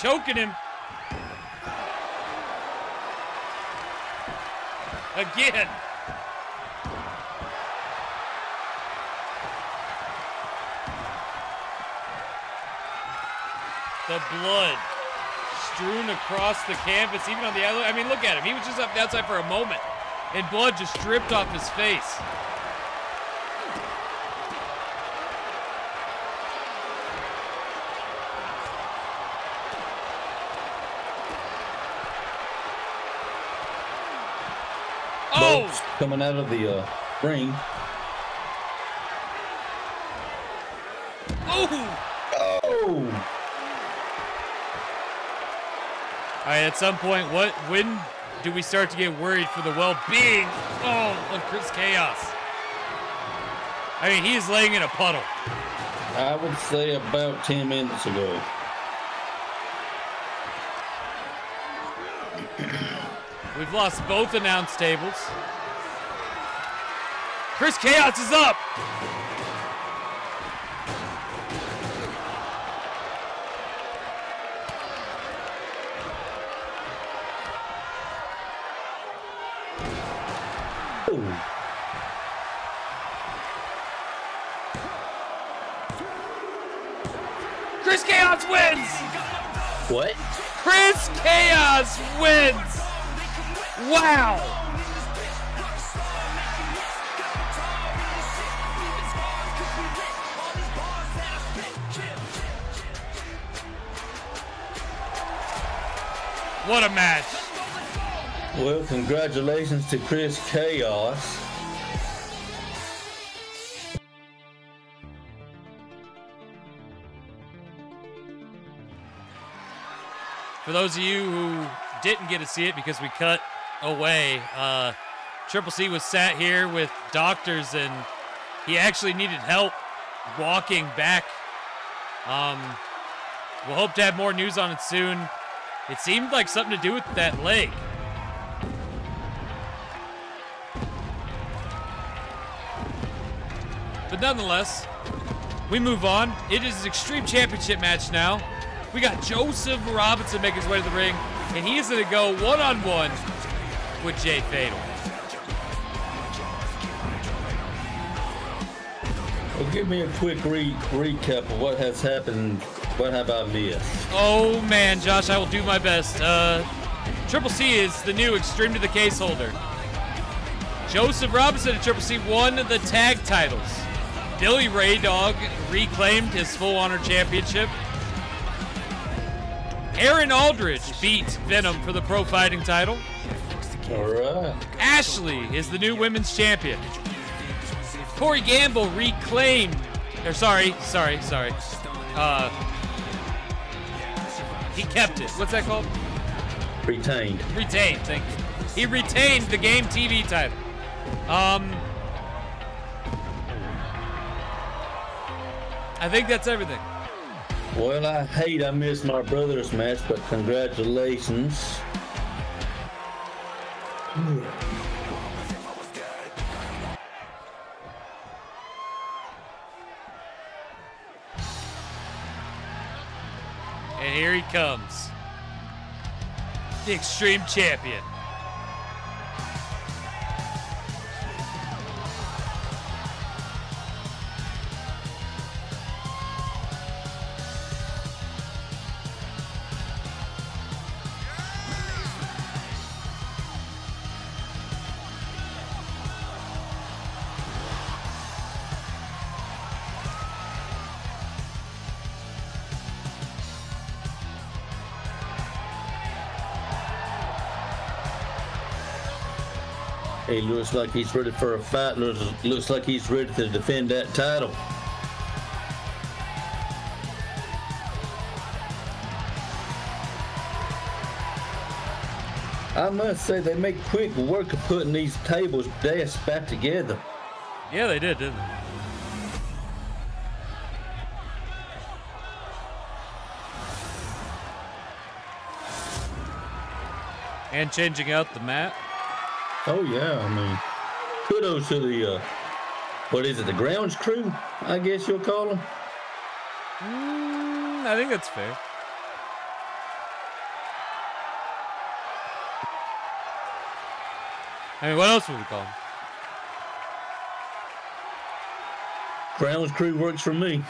Choking him. Again. The blood strewn across the canvas, even on the other. I mean, look at him. He was just up outside for a moment, and blood just dripped off his face. Coming out of the uh, ring. Oh! Oh! All right, at some point, what when do we start to get worried for the well-being oh, of Chris Chaos? I mean, he's laying in a puddle. I would say about 10 minutes ago. We've lost both announce tables. Chris Chaos is up. Congratulations to Chris Chaos. For those of you who didn't get to see it because we cut away, uh, Triple C was sat here with doctors and he actually needed help walking back. Um, we'll hope to have more news on it soon. It seemed like something to do with that leg. Nonetheless, we move on. It is an Extreme Championship match now. We got Joseph Robinson making his way to the ring, and he is going to go one on one with Jay Fatal. Well, give me a quick re- recap of what has happened. What I missed? Oh man, Josh, I will do my best. Uh, Triple C is the new Extreme to the Case holder. Joseph Robinson and Triple C won the tag titles. Billy Ray Dog reclaimed his full honor championship. Aaron Aldridge beat Venom for the pro fighting title. All right. Ashley is the new women's champion. Corey Gamble reclaimed, or sorry, sorry, sorry. Uh, he kept it. What's that called? Retained. Retained. Thank you. He retained the game TV title. Um, I think that's everything. Well, I hate I missed my brother's match, but congratulations. And here he comes. The Extreme Champion. He looks like he's ready for a fight. Looks, looks like he's ready to defend that title. I must say, they make quick work of putting these tables desks back together. Yeah, they did, didn't they? And changing out the mat. Oh yeah, I mean, kudos to the uh, what is it, the grounds crew? I guess you'll call them. Mm, I think that's fair. I mean, what else would we call them? Grounds crew works for me.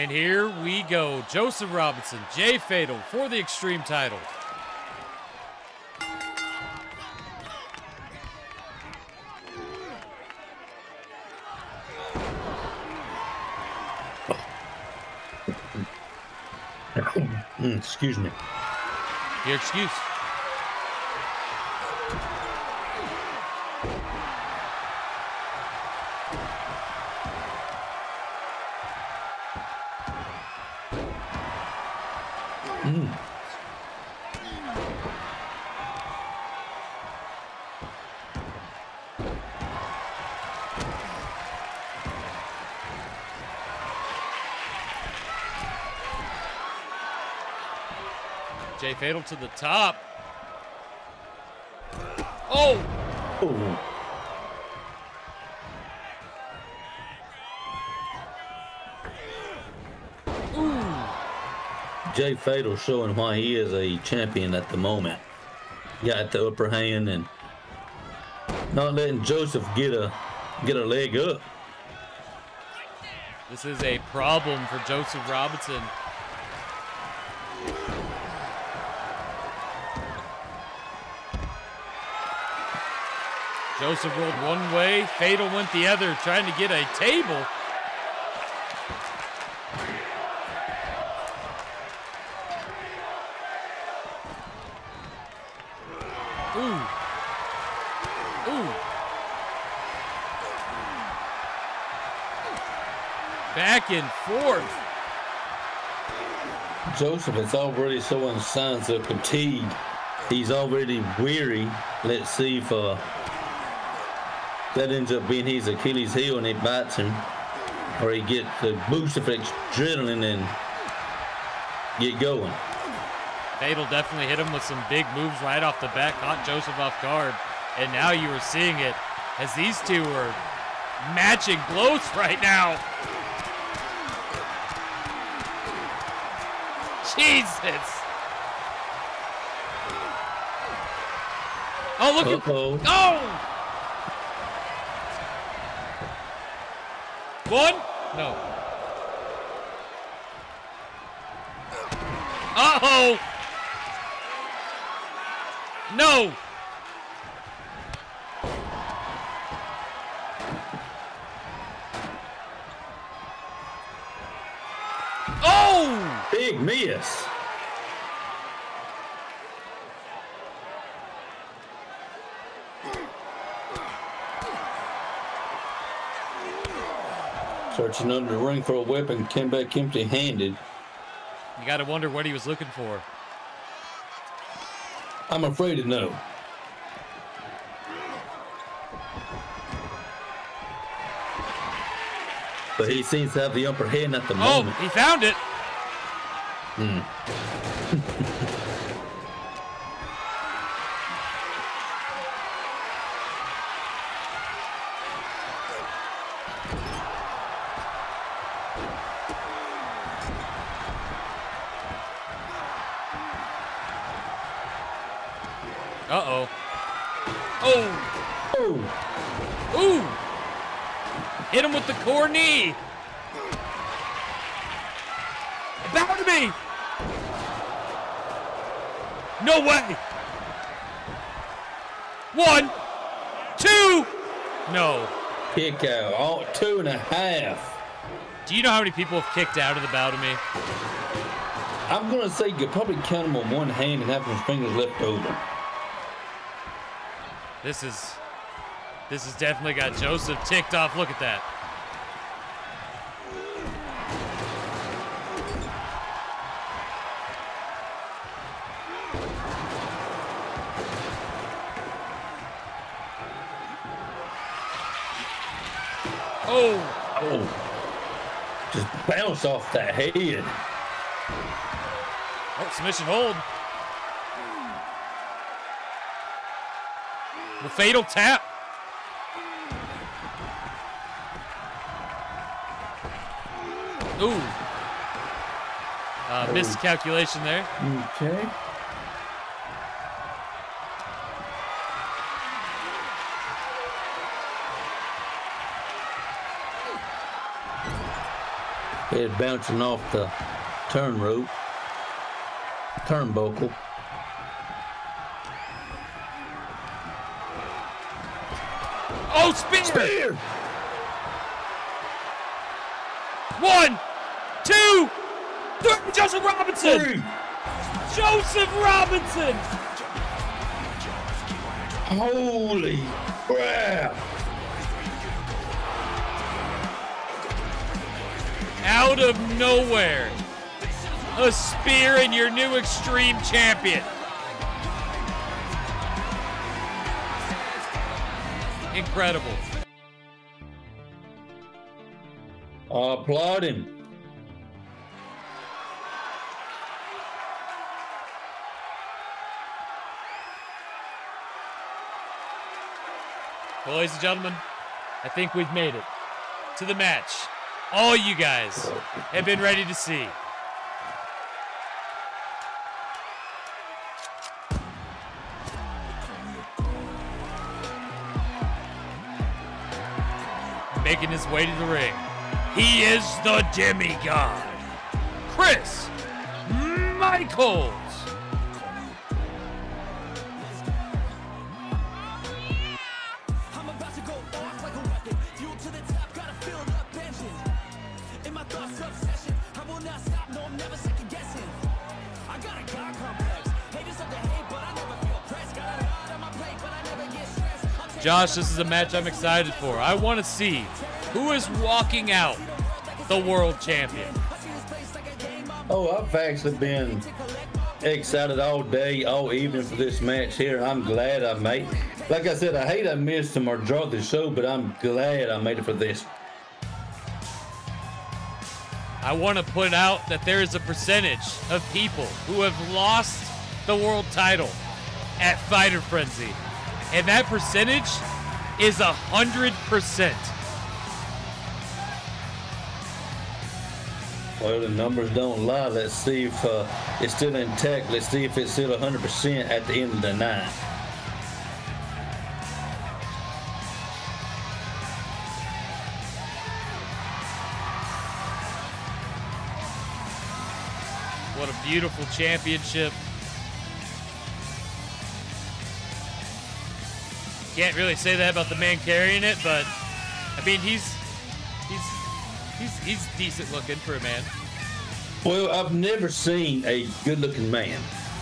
And here we go. Joseph Robinson, Jay Fatal for the Extreme title. Mm, excuse me. Your excuse. Fatal to the top. Oh! Oh, Jay Fatal showing why he is a champion at the moment. Got the upper hand and not letting Joseph get a get a leg up. This is a problem for Joseph Robinson. Joseph rolled one way, Fatal went the other, trying to get a table. Ooh. Ooh. Back and forth. Joseph is already showing signs of fatigue. He's already weary. Let's see if uh, that ends up being his Achilles heel and it bites him. Or he gets the boost of adrenaline and get going. Fatal definitely hit him with some big moves right off the bat, caught Joseph off guard. And now you were seeing it as these two are matching blows right now. Jesus. Oh, look at. Uh-oh. Oh! One? No. Uh oh! No! Oh! Big miss. Searching under the ring for a weapon, came back empty handed. You gotta wonder what he was looking for. I'm afraid to know. But he seems to have the upper hand at the Oh, moment. he found it! Uh you know how many people have kicked out of the bow to me? I'm going to say you could probably count them on one hand and have his fingers left over. This is, this has definitely got Joseph ticked off. Look at that. Bounce off the head. oh, submission hold. The fatal tap. Ooh. Uh, miscalculation there. Okay. Head bouncing off the turn rope, turnbuckle. Oh, spear! Spear! One, two, three. Joseph Robinson. Three! Joseph Robinson. Holy crap! Out of nowhere, a spear and your new Extreme Champion. Incredible. I applaud him. Well, ladies and gentlemen, I think we've made it to the match. All you guys have been ready to see. Making his way to the ring. He is the demigod. Chris Michaels. Josh, this is a match I'm excited for. I want to see who is walking out the world champion. Oh, I've actually been excited all day, all evening for this match here. I'm glad I made. Like I said, I hate I missed him or dropped the show, but I'm glad I made it for this. I want to point out that there is a percentage of people who have lost the world title at Fighter Frenzy, and that percentage is a hundred percent. Well, the numbers don't lie. Let's see if uh, it's still intact. Let's see if it's still 100% at the end of the night. What a beautiful championship. Can't really say that about the man carrying it, but I mean he's he's he's he's decent looking for a man. Well, I've never seen a good-looking man.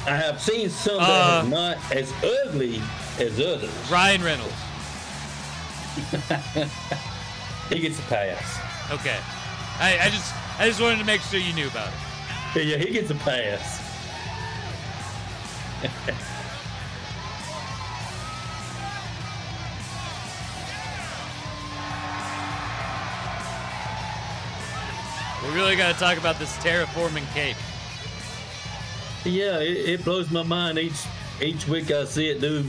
I have seen some that Uh, are not as ugly as others. Ryan Reynolds. He gets a pass. Okay. I, I just I just wanted to make sure you knew about it. Yeah, yeah, he gets a pass. really got to talk about this terraforming cape. Yeah, it, it blows my mind each each week I see it do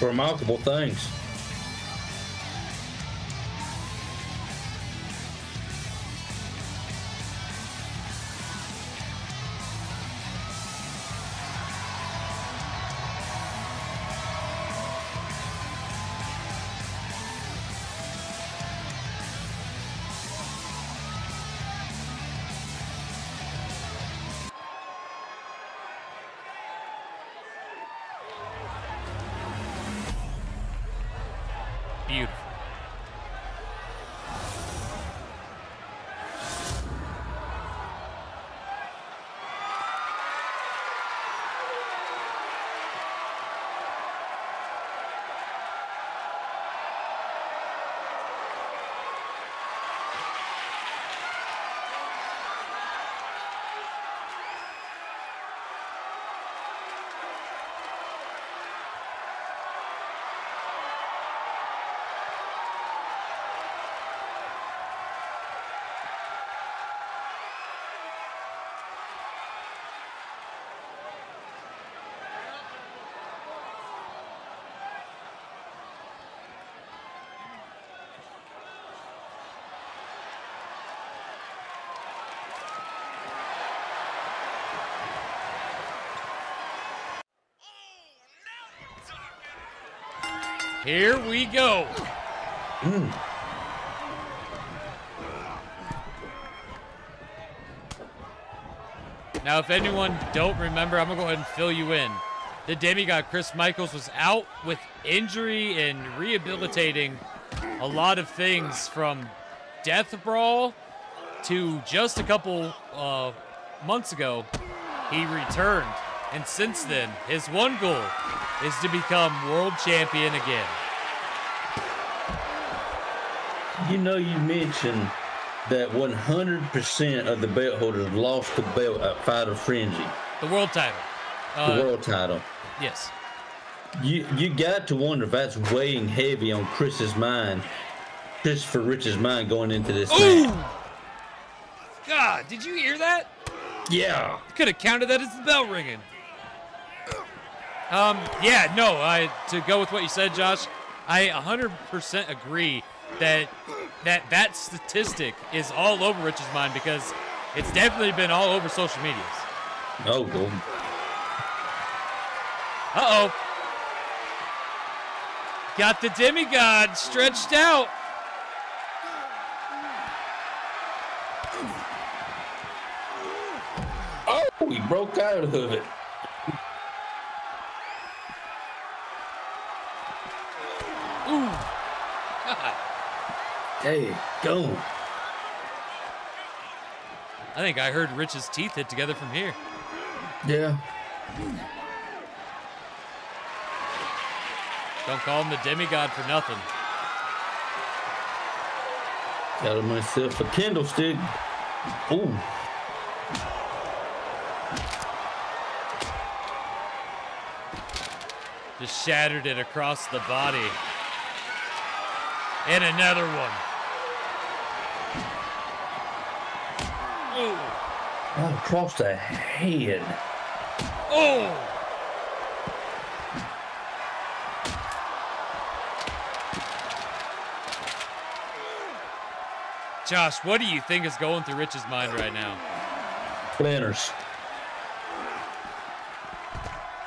remarkable things. Here we go. Now, if anyone don't remember, I'm gonna go ahead and fill you in. The demigod Chris Michaels was out with injury and rehabilitating a lot of things from Death Brawl to just a couple uh, months ago. He returned, and since then, his one goal is to become world champion again. You know, you mentioned that 100% of the belt holders lost the belt at Fighter Frenzy, The world title. the Uh, world title. Yes. You you got to wonder if that's weighing heavy on Chris's mind, Christopher Rich's mind going into this Ooh! match. God, did you hear that? Yeah. Could have counted that as the bell ringing. Um, yeah, no, I to go with what you said, Josh, I 100% agree that that that statistic is all over Rich's mind because it's definitely been all over social medias. Oh, go. Uh-oh. Got the demigod stretched out. Oh, he broke out of it. Ooh. God. Hey, go. I think I heard Rich's teeth hit together from here. Yeah. Don't call him the demigod for nothing. Got myself a candlestick. Ooh. Just shattered it across the body. And another one. Ooh. Oh, across the head. Oh! Josh, what do you think is going through Rich's mind right now? Splinters.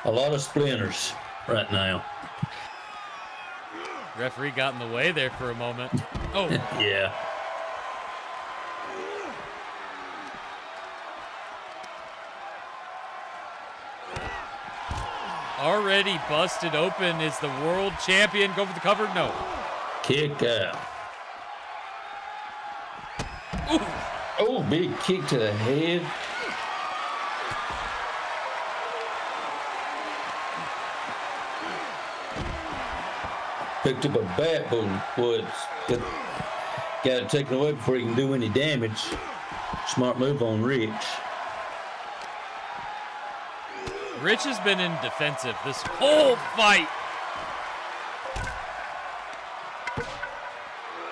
A lot of splinters right now. Referee got in the way there for a moment. Oh, Yeah. already busted open. Is the world champion go for the cover? No. Kick out. Oh, big kick to the head. Picked up a bat, but was but got it taken away before he can do any damage. Smart move on Rich. Rich has been in defensive this whole fight.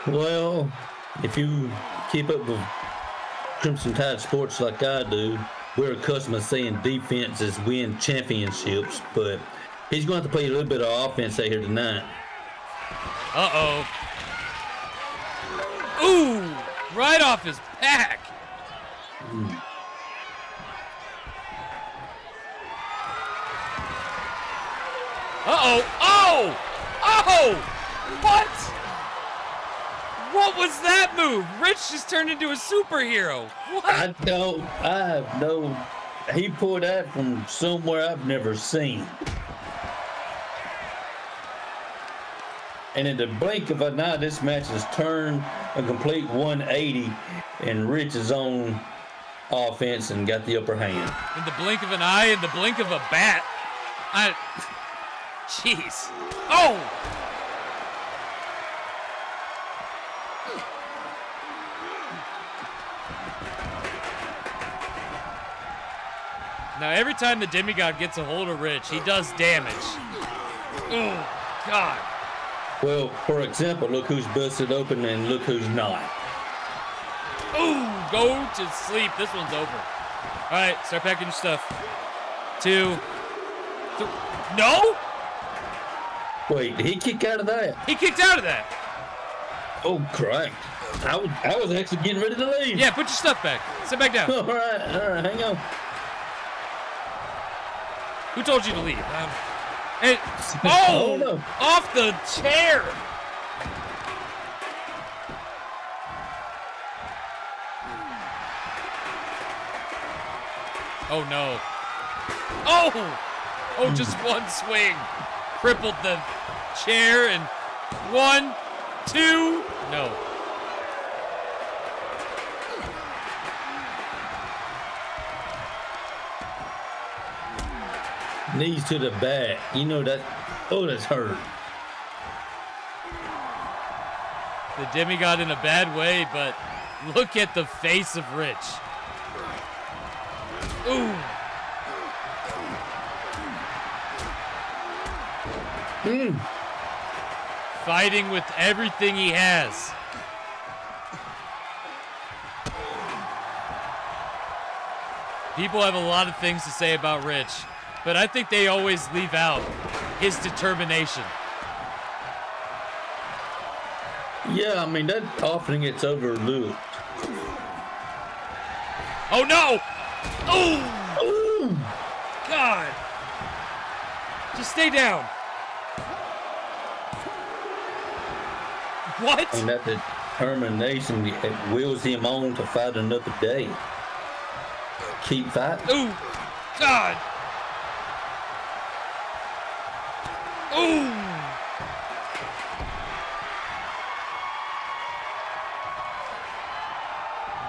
Well, if you keep up with Crimson Tide sports like I do, we're accustomed to seeing defenses win championships, but he's going to have to play a little bit of offense out here tonight. Uh oh. Ooh, right off his back. Uh oh. Oh! Oh! What? What was that move? Rich just turned into a superhero. What? I don't, I have no, he pulled that from somewhere I've never seen. And in the blink of an eye, this match has turned a complete 180 in Rich's own offense and got the upper hand. In the blink of an eye, in the blink of a bat. I. Jeez. Oh! Now, every time the demigod gets a hold of Rich, he does damage. Oh, God. Well, for example, look who's busted open and look who's not. Ooh, go to sleep. This one's over. All right, start packing your stuff. Two. Th- no? Wait, did he kick out of that? He kicked out of that. Oh, correct. I was, I was actually getting ready to leave. Yeah, put your stuff back. Sit back down. All right, all right, hang on. Who told you to leave? Um, and, Oh, oh, no. off the chair. Oh no. Oh! Oh, just one swing. Crippled the chair and one, two, no. Knees to the back. You know that. Oh, that's hurt. The Demi demigod in a bad way, but look at the face of Rich. Ooh. Mm. Fighting with everything he has. People have a lot of things to say about Rich, but I think they always leave out his determination. Yeah, I mean that often gets overlooked. Oh no! Oh! Ooh. God! Just stay down. What? And that determination it wills him on to fight another day. Keep fighting. Ooh! God! Ooh!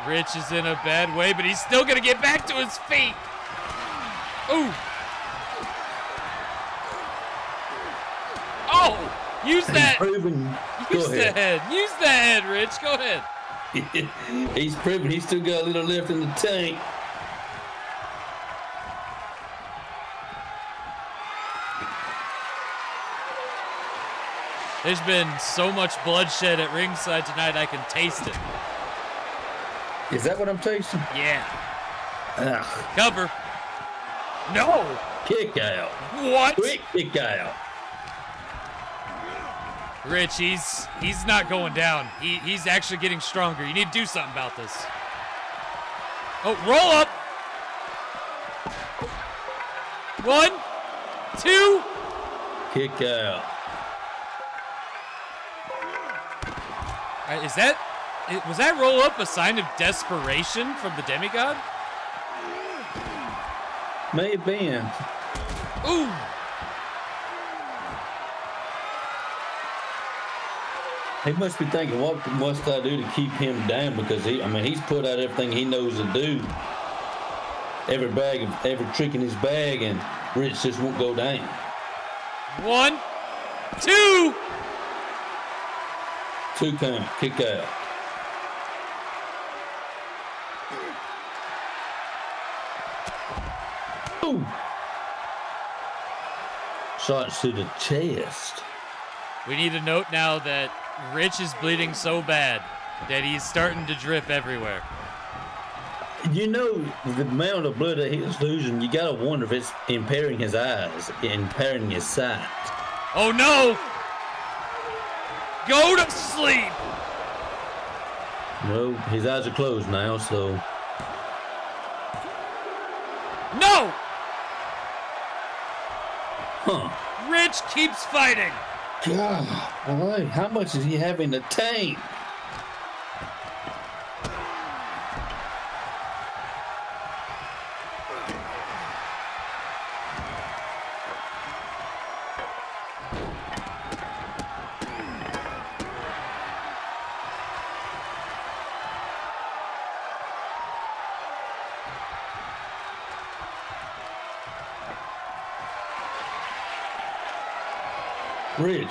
Rich is in a bad way, but he's still gonna get back to his feet. Ooh! Oh! Use that! Proven. Go Use the ahead. head. Use the head, Rich. Go ahead. he's proven he's still got a little left in the tank. There's been so much bloodshed at ringside tonight, I can taste it. Is that what I'm tasting? Yeah. Ugh. Cover. No. Kick out. What? Quick kick out. Rich, he's he's not going down. He he's actually getting stronger. You need to do something about this. Oh, roll up. One, two. Kick out. Uh, is that was that roll up a sign of desperation from the demigod? May have been. Ooh. He must be thinking, what must I do to keep him down? Because he, I mean, he's put out everything he knows to do. Every bag, of, every trick in his bag, and Rich just won't go down. One, two. Two count, kick out. Ooh. Shots to the chest. We need to note now that Rich is bleeding so bad that he's starting to drip everywhere. You know the amount of blood that he's losing. You gotta wonder if it's impairing his eyes, impairing his sight. Oh no! Go to sleep! No, his eyes are closed now, so No! huh. Rich keeps fighting. God, all right. How much does he have in the tank?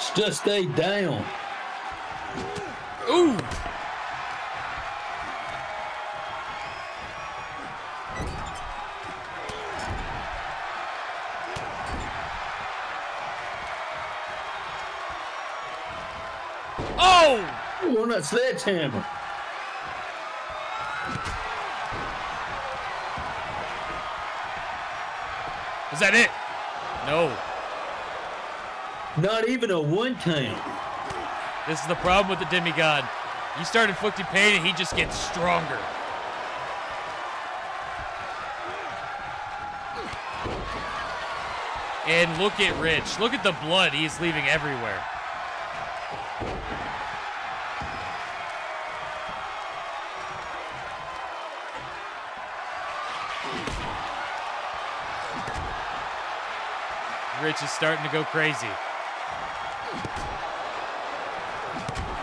Rich, just stay down. Ooh! Oh! Ooh, on that sledgehammer. Is that it? No. Not even a one count. This is the problem with the demigod. You start inflicting pain and he just gets stronger. And look at Rich. Look at the blood he's leaving everywhere. Rich is starting to go crazy.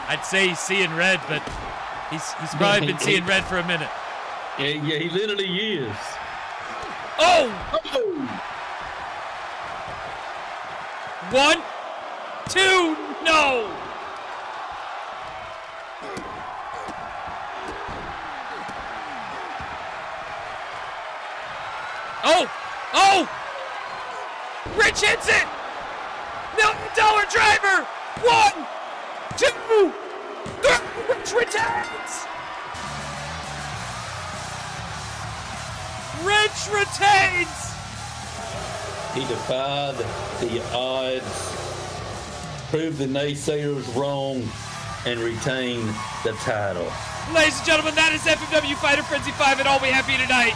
I'd say he's seeing red, but he's he's probably been seeing red for a minute. Yeah, yeah, he literally is. Oh! Oh! One, naysayers wrong, and retain the title. Ladies and gentlemen, that is FMW Fighter Frenzy 5 and all we have you tonight.